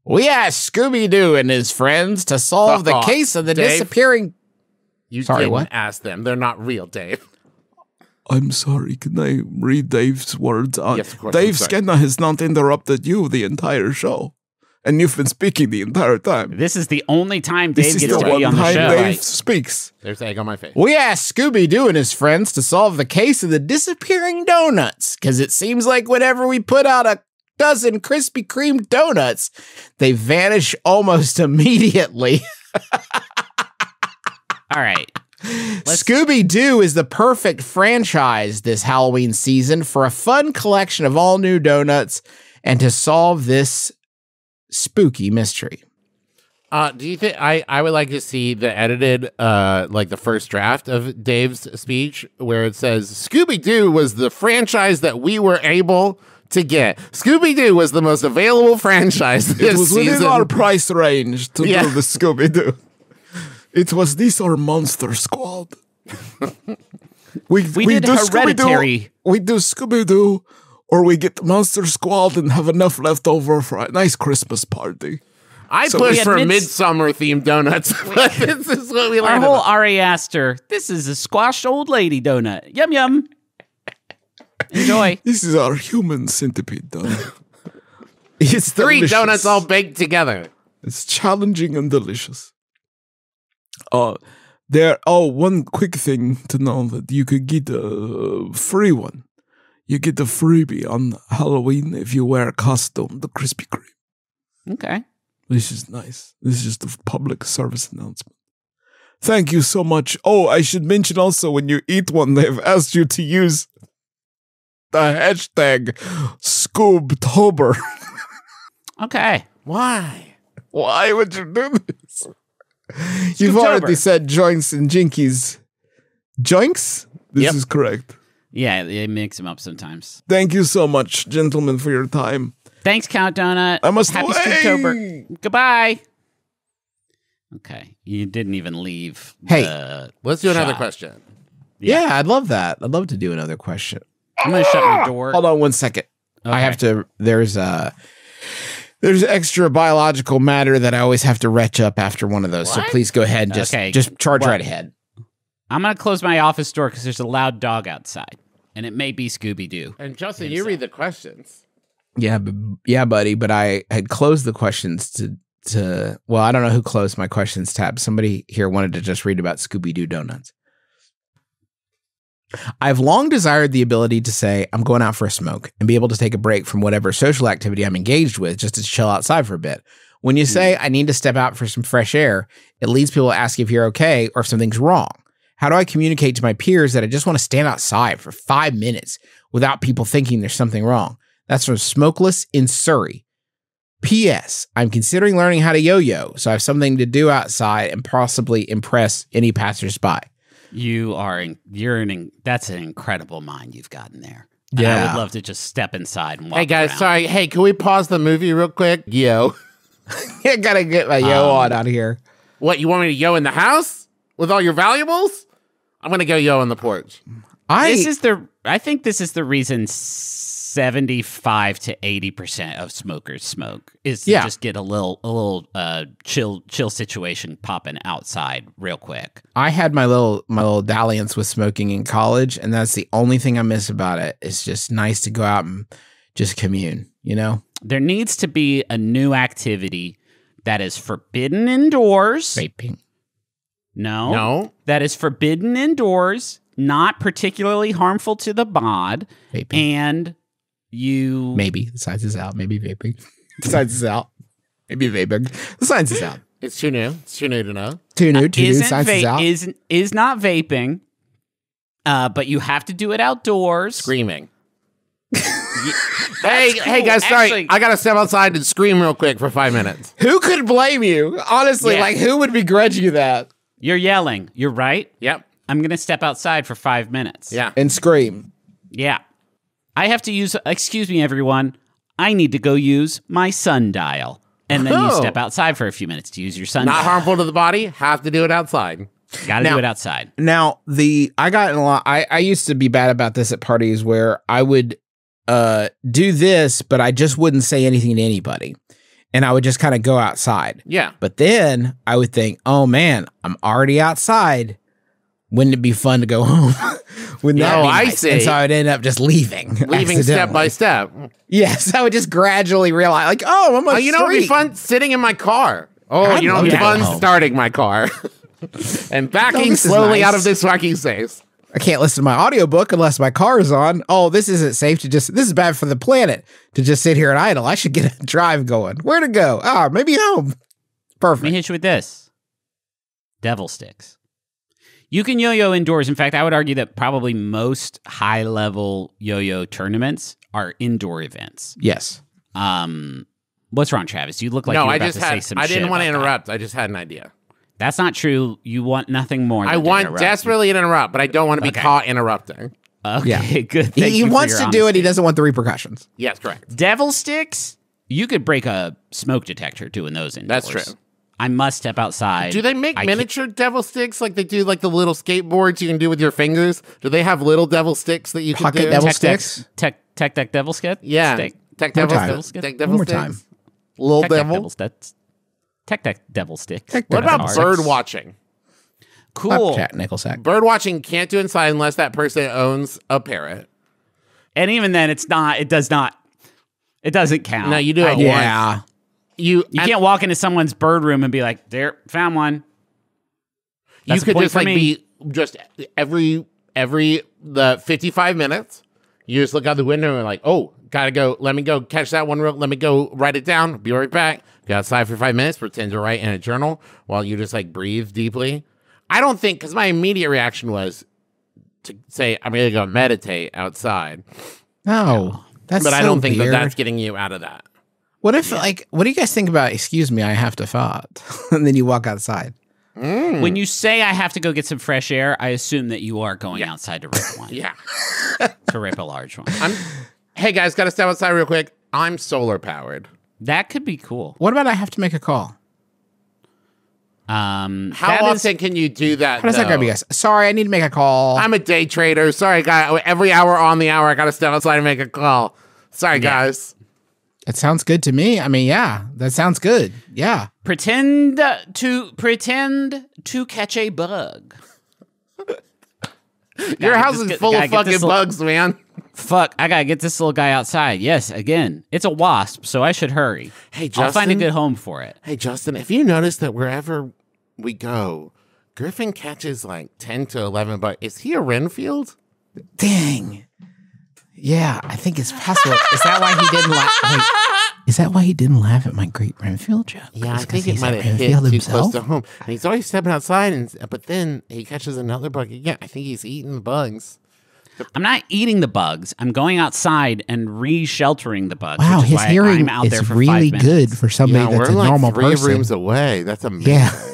We asked Scooby Doo and his friends to solve the Oh, case of the Dave? disappearing. You Sorry, didn't what? ask them. They're not real, Dave. I'm sorry, can I read Dave's words? Uh, Yes, of course, Dave. Skinner has not interrupted you the entire show. And you've been speaking the entire time. This is the only time This Dave is gets the to one be on the time show. Dave speaks. There's egg on my face. We asked Scooby Doo and his friends to solve the case of the disappearing donuts because it seems like whenever we put out a dozen Krispy Kreme donuts, they vanish almost immediately. All right. Scooby Doo is the perfect franchise this Halloween season for a fun collection of all new donuts and to solve this spooky mystery. Uh, do you think I, I would like to see the edited uh like the first draft of Dave's speech where it says Scooby Doo was the franchise that we were able to get. Scooby Doo was the most available franchise this It was within season. our price range to Yeah. do the Scooby Doo. It was this or Monster Squad. we We did Hereditary. We do Scooby Doo, or we get the Monster Squad and have enough left over for a nice Christmas party. I So push for mids- midsummer themed donuts, but this is what we Our whole on. Ari Aster. This is a squashed old lady donut. Yum yum. Enjoy. This is our human centipede donut. it's Three delicious. donuts all baked together. It's challenging and delicious. Uh, there. Oh, one quick thing to know that you could get a free one. You get a freebie on Halloween if you wear a costume, the Krispy Kreme. Okay. This is nice. This is just a public service announcement. Thank you so much. Oh, I should mention also when you eat one, they've asked you to use the hashtag Scoobtober. Okay. Why? Why would you do this? You've already said joints and jinkies. Joinks? This Yep. is correct. Yeah, they mix them up sometimes. Thank you so much, gentlemen, for your time. Thanks, Count Donut. I must Happy away. Spooktober. Goodbye. Okay. You didn't even leave. Hey. the Let's do another shot. question. Yeah. I'd love that. I'd love to do another question. I'm going to shut my door. Hold on one second. I have to. There's uh There's extra biological matter that I always have to retch up after one of those. So please go ahead. And just Okay. just charge What? right ahead. I'm going to close my office door because there's a loud dog outside. And it may be Scooby Doo. And Justin, you read the questions. Yeah, b- yeah, buddy. But I had closed the questions to to. Well, I don't know who closed my questions tab. Somebody here wanted to just read about Scooby Doo donuts. I've long desired the ability to say I'm going out for a smoke and be able to take a break from whatever social activity I'm engaged with just to chill outside for a bit. When you hmm. say I need to step out for some fresh air, it leads people to ask if you're okay or if something's wrong. How do I communicate to my peers that I just want to stand outside for five minutes without people thinking there's something wrong? That's from Smokeless in Surrey. P.S. I'm considering learning how to yo-yo, so I have something to do outside and possibly impress any passersby. You are in, you're an that's an incredible mind you've gotten there. And I would love to just step inside and walk Hey guys, around. sorry. Hey, can we pause the movie real quick? Yo. I gotta get my yo um, on out here. What, you want me to yo in the house with all your valuables? I'm going to go yo on the porch. I This is the I think this is the reason 75 to 80% of smokers smoke is to Yeah. just get a little a little uh chill chill situation popping outside real quick. I had my little my little dalliance with smoking in college, and that's the only thing I miss about it. It's just nice to go out and just commune, you know? There needs to be a new activity that is forbidden indoors. Vaping. No. No. That is forbidden indoors, not particularly harmful to the bod, Vaping. and you Maybe the science is out. Maybe vaping. the science is out. Maybe vaping. The science is out. It's too new. It's too new to know. Too new. Too new. isn't Science is va- out. is is not vaping. Uh, but you have to do it outdoors. Screaming. hey, hey guys, sorry. Actually- I got to step outside and scream real quick for five minutes. who could blame you? Honestly, Yeah. like who would begrudge you that? You're yelling. You're right. Yep. I'm gonna step outside for five minutes. Yeah. And scream. Yeah. I have to use. Excuse me, everyone. I need to go use my sundial. And then you Oh. step outside for a few minutes to use your sundial. Not harmful to the body. Have to do it outside. Got to Now- do it outside. Now the I got in a lot. I I used to be bad about this at parties where I would uh do this, but I just wouldn't say anything to anybody, and I would just kind of go outside. Yeah. But then I would think, oh man, I'm already outside. Wouldn't it be fun to go home? Wouldn't that Oh, be I see. And so I would end up just leaving. Leaving step by step. Yes, I would just gradually realize, like, oh, I'm a Oh, you know what'd be fun? Sitting in my car. Oh, I'd you know what'd be fun? Starting my car. and backing is slowly out of this parking space. I can't listen to my audiobook unless my car is on. Oh, this isn't safe to just, this is bad for the planet to just sit here and idle. I should get a drive going. Where to go? Ah, maybe home. Let me hit you with this devil sticks. You can yo yo indoors. In fact, I would argue that probably most high level yo yo tournaments are indoor events. Yes. Um, what's wrong, Travis? You look like no, you were I about just to say had. some I didn't want to about that. interrupt. I just had an idea. That's not true. You want nothing more. I to want interrupt. desperately to interrupt, but I don't want to be Okay. caught interrupting. Okay, Yeah. good. He, Thank he you wants your to do it. He doesn't want the repercussions. Yes, correct. Devil sticks. You could break a smoke detector doing those indoors. That's true. I must step outside. Do they make I can't- miniature devil sticks like they do like the little skateboards you can do with your fingers? Do they have little devil sticks that you can Pocket do? devil Tech Deck- sticks? Tech Tech Deck Devil Stick? yeah. Stick. Tech One devil, time. sticks. Tech One more sticks. time. Little Tech Deck devil. Devil Sticks. Tech Tech Devil Sticks. Tech What about bird watching? Cool. Cat nickel sack. Bird watching can't do inside unless that person owns a parrot. And even then, it's not. It does not. It doesn't count. No, you do it once. Yeah. You You can't walk into someone's bird room and be like, "There, found one." you That's a could just like be just every every the 55 minutes you just look out the window and like oh gotta go let me go catch that one real let me go write it down be right back go outside for five minutes pretend to write in a journal while you just like breathe deeply i don't think because my immediate reaction was to say i'm gonna go meditate outside No. That's but i don't think that that's getting you out of that What if, like, what do you guys think about, excuse me, I have to fart? and then you walk outside. Mm. When you say I have to go get some fresh air, I assume that you are going outside to rip one. yeah to rip a large one. i'm hey guys gotta step outside real quick i'm solar powered That could be cool. What about I have to make a call? Um, how that is- often can you do that How does that though? grab you guys? Sorry, I need to make a call. I'm a day trader. Sorry, guy. Every hour on the hour, I gotta step outside and make a call. Sorry, guys. It sounds good to me. I mean, yeah, that sounds good. Yeah. pretend to pretend to catch a bug. Your house is get- full of fucking bugs, man. Fuck, I gotta get this little guy outside. Yes, again, it's a wasp, so I should hurry. Hey, Justin, I'll find a good home for it. Hey, Justin, if you notice that wherever we go, Griffin catches like 10 to 11 bugs? Is he a Renfield? Dang. Yeah, I think it's possible. is that why he didn't laugh? Wait, is that why he didn't laugh at my great Renfield joke? Yeah, I think it he's might a have hit Renfield too himself? close to home. And he's always stepping outside, and but then he catches another bug again. I think he's eating the bugs. I'm not eating the bugs. I'm going outside and re-sheltering the bugs. Wow, his hearing I'm out there is for really good for somebody Yeah, that's we're a like normal three person. rooms away. That's amazing. Yeah.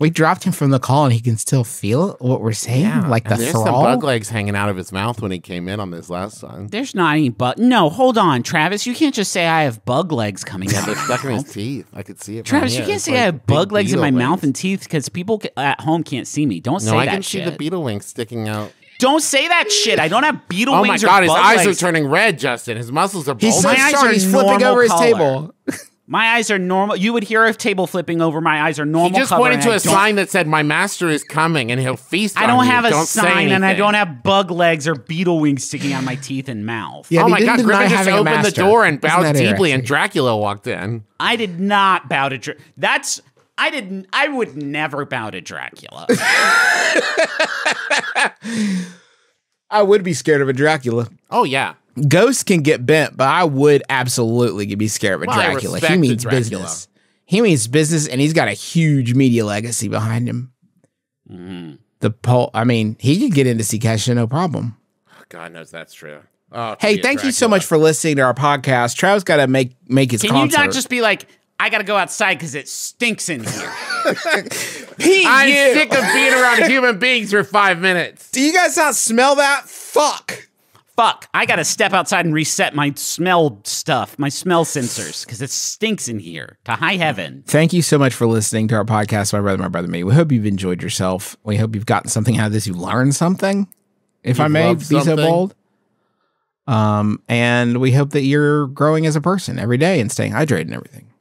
We dropped him from the call and he can still feel what we're saying, Yeah, like the and there's some bug legs hanging out of his mouth when he came in on this last song. There's not any bug. No, hold on, Travis. You can't just say I have bug legs coming Yeah, out. they're stuck in his teeth. I could see it. Travis, you can't It's say like I have bug legs in my beetle mouth and teeth because people at home can't see me. Don't No, say I that can shit. see the beetle wings sticking out. Don't say that shit. I don't have beetle wings. Oh my wings. god, or his eyes legs. are turning red, Justin. His muscles are He's bulging. My eyes are he's flipping normal over his color. table. My eyes are normal. You would hear a table flipping over. My eyes are normal. He normal. just color pointed and to I a don't- sign that said, "My master is coming, and he'll feast." I don't you. have a Don't sign, and I don't have bug legs or beetle wings sticking out of my teeth and mouth. Yeah, oh my he god, didn't Griffin just having opened the door and Isn't bowed deeply, and? Dracula walked in. I did not bow to. Dra- That's. I didn't. I would never bow to Dracula. I would be scared of a Dracula. Oh yeah, Ghosts can get bent, but I would absolutely be scared of a Well, Dracula. He means Dracula. business. He means business, and he's got a huge media legacy behind him. Mhm. The pol- I mean, he could get into Kesha, no problem. God knows that's true. Oh, Hey, thank you so much for listening to our podcast. Travis got to make make his Can concert. you not just be like, I gotta go outside because it stinks in here? I'm you. sick of being around human beings for five minutes. Do you guys not smell that? Fuck. Fuck! I gotta step outside and reset my smell stuff, my smell sensors, because it stinks in here. To high heaven. Thank you so much for listening to our podcast, My Brother, My Brother, Me. We hope you've enjoyed yourself. We hope you've gotten something out of this. You learned something, if I You've may loved be so bold. Um, and we hope that you're growing as a person every day and staying hydrated and everything.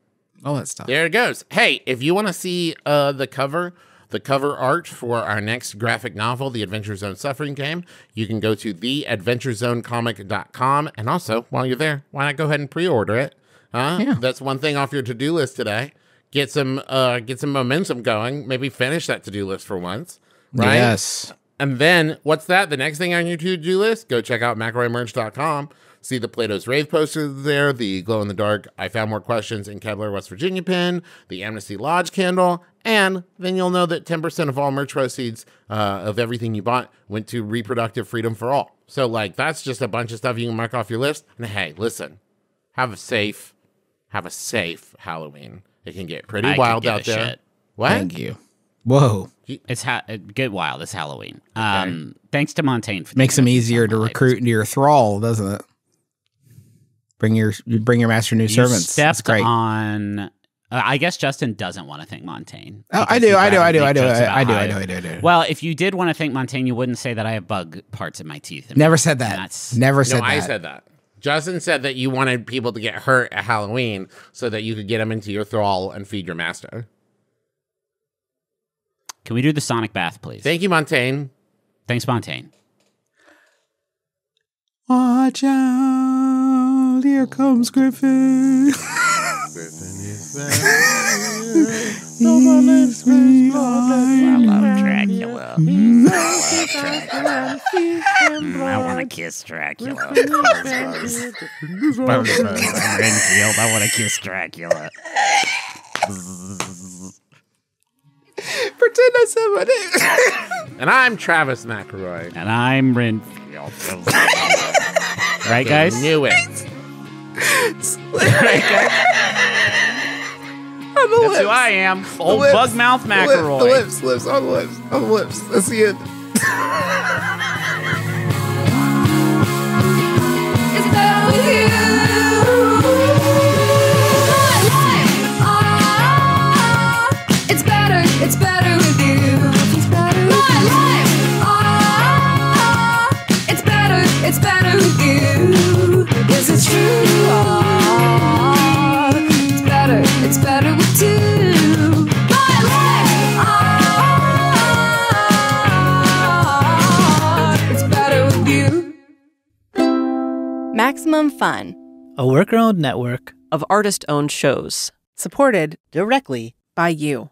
All that stuff. There it goes. Hey, if you want to see uh, the cover, the cover art for our next graphic novel, The Adventure Zone Suffering Game, you can go to theadventurezonecomic.com. And also, while you're there, why not go ahead and pre-order it? Huh? Yeah. That's one thing off your to-do list today. Get some uh, get some momentum going. Maybe finish that to-do list for once. Right? Yes. And then what's that? The next thing on your to-do list? Go check out McElroyMerch.com. See the Plato's Rave poster there, the glow in the dark I found more questions in Kepler, West Virginia pin, the Amnesty Lodge candle, and then you'll know that 10% of all merch proceeds uh, of everything you bought went to reproductive freedom for all. So like that's just a bunch of stuff you can mark off your list. And hey, listen, have a safe, have a safe Halloween. It can get pretty I wild out there. shit. What? Thank you. Whoa. It's ha- get wild. It's Halloween. Um, thanks to Montaigne. For Makes them easier to recruit into your thrall, doesn't it? Bring your bring your master new You servants. That's stepped great. on. Uh, I guess Justin doesn't want to thank Montaigne. Oh, I do, I do, I do, I do, I- do, I do, I do, I do. Well, if you did want to thank Montaigne, you wouldn't say that I have bug parts in my teeth. Never said that. That's- Never said no, that. I said that. Justin said that you wanted people to get hurt at Halloween so that you could get them into your thrall and feed your master. Can we do the Sonic Bath, please? Thank you, Montaigne. Thanks, Montaigne. Watch out, here comes Griffin. Griffin is back. He's behind Dracula. I love Dracula. I want to kiss Dracula. Renfield, I want to kiss Dracula. Pretend I said my name. And I'm Travis McElroy. And I'm Renfield. right, guys? Knew it. Right, guys? on the That's lips. who I am. Old lips. bug mouth The lip- The lips, lips, on the lips, on the lips. That's the end. It's better with you. My life, ah, it's better, it's better with you. My life, ah, it's better, it's better with you. Yes, it's true. Maximum Fun, a worker owned network of artist owned shows, supported directly by you.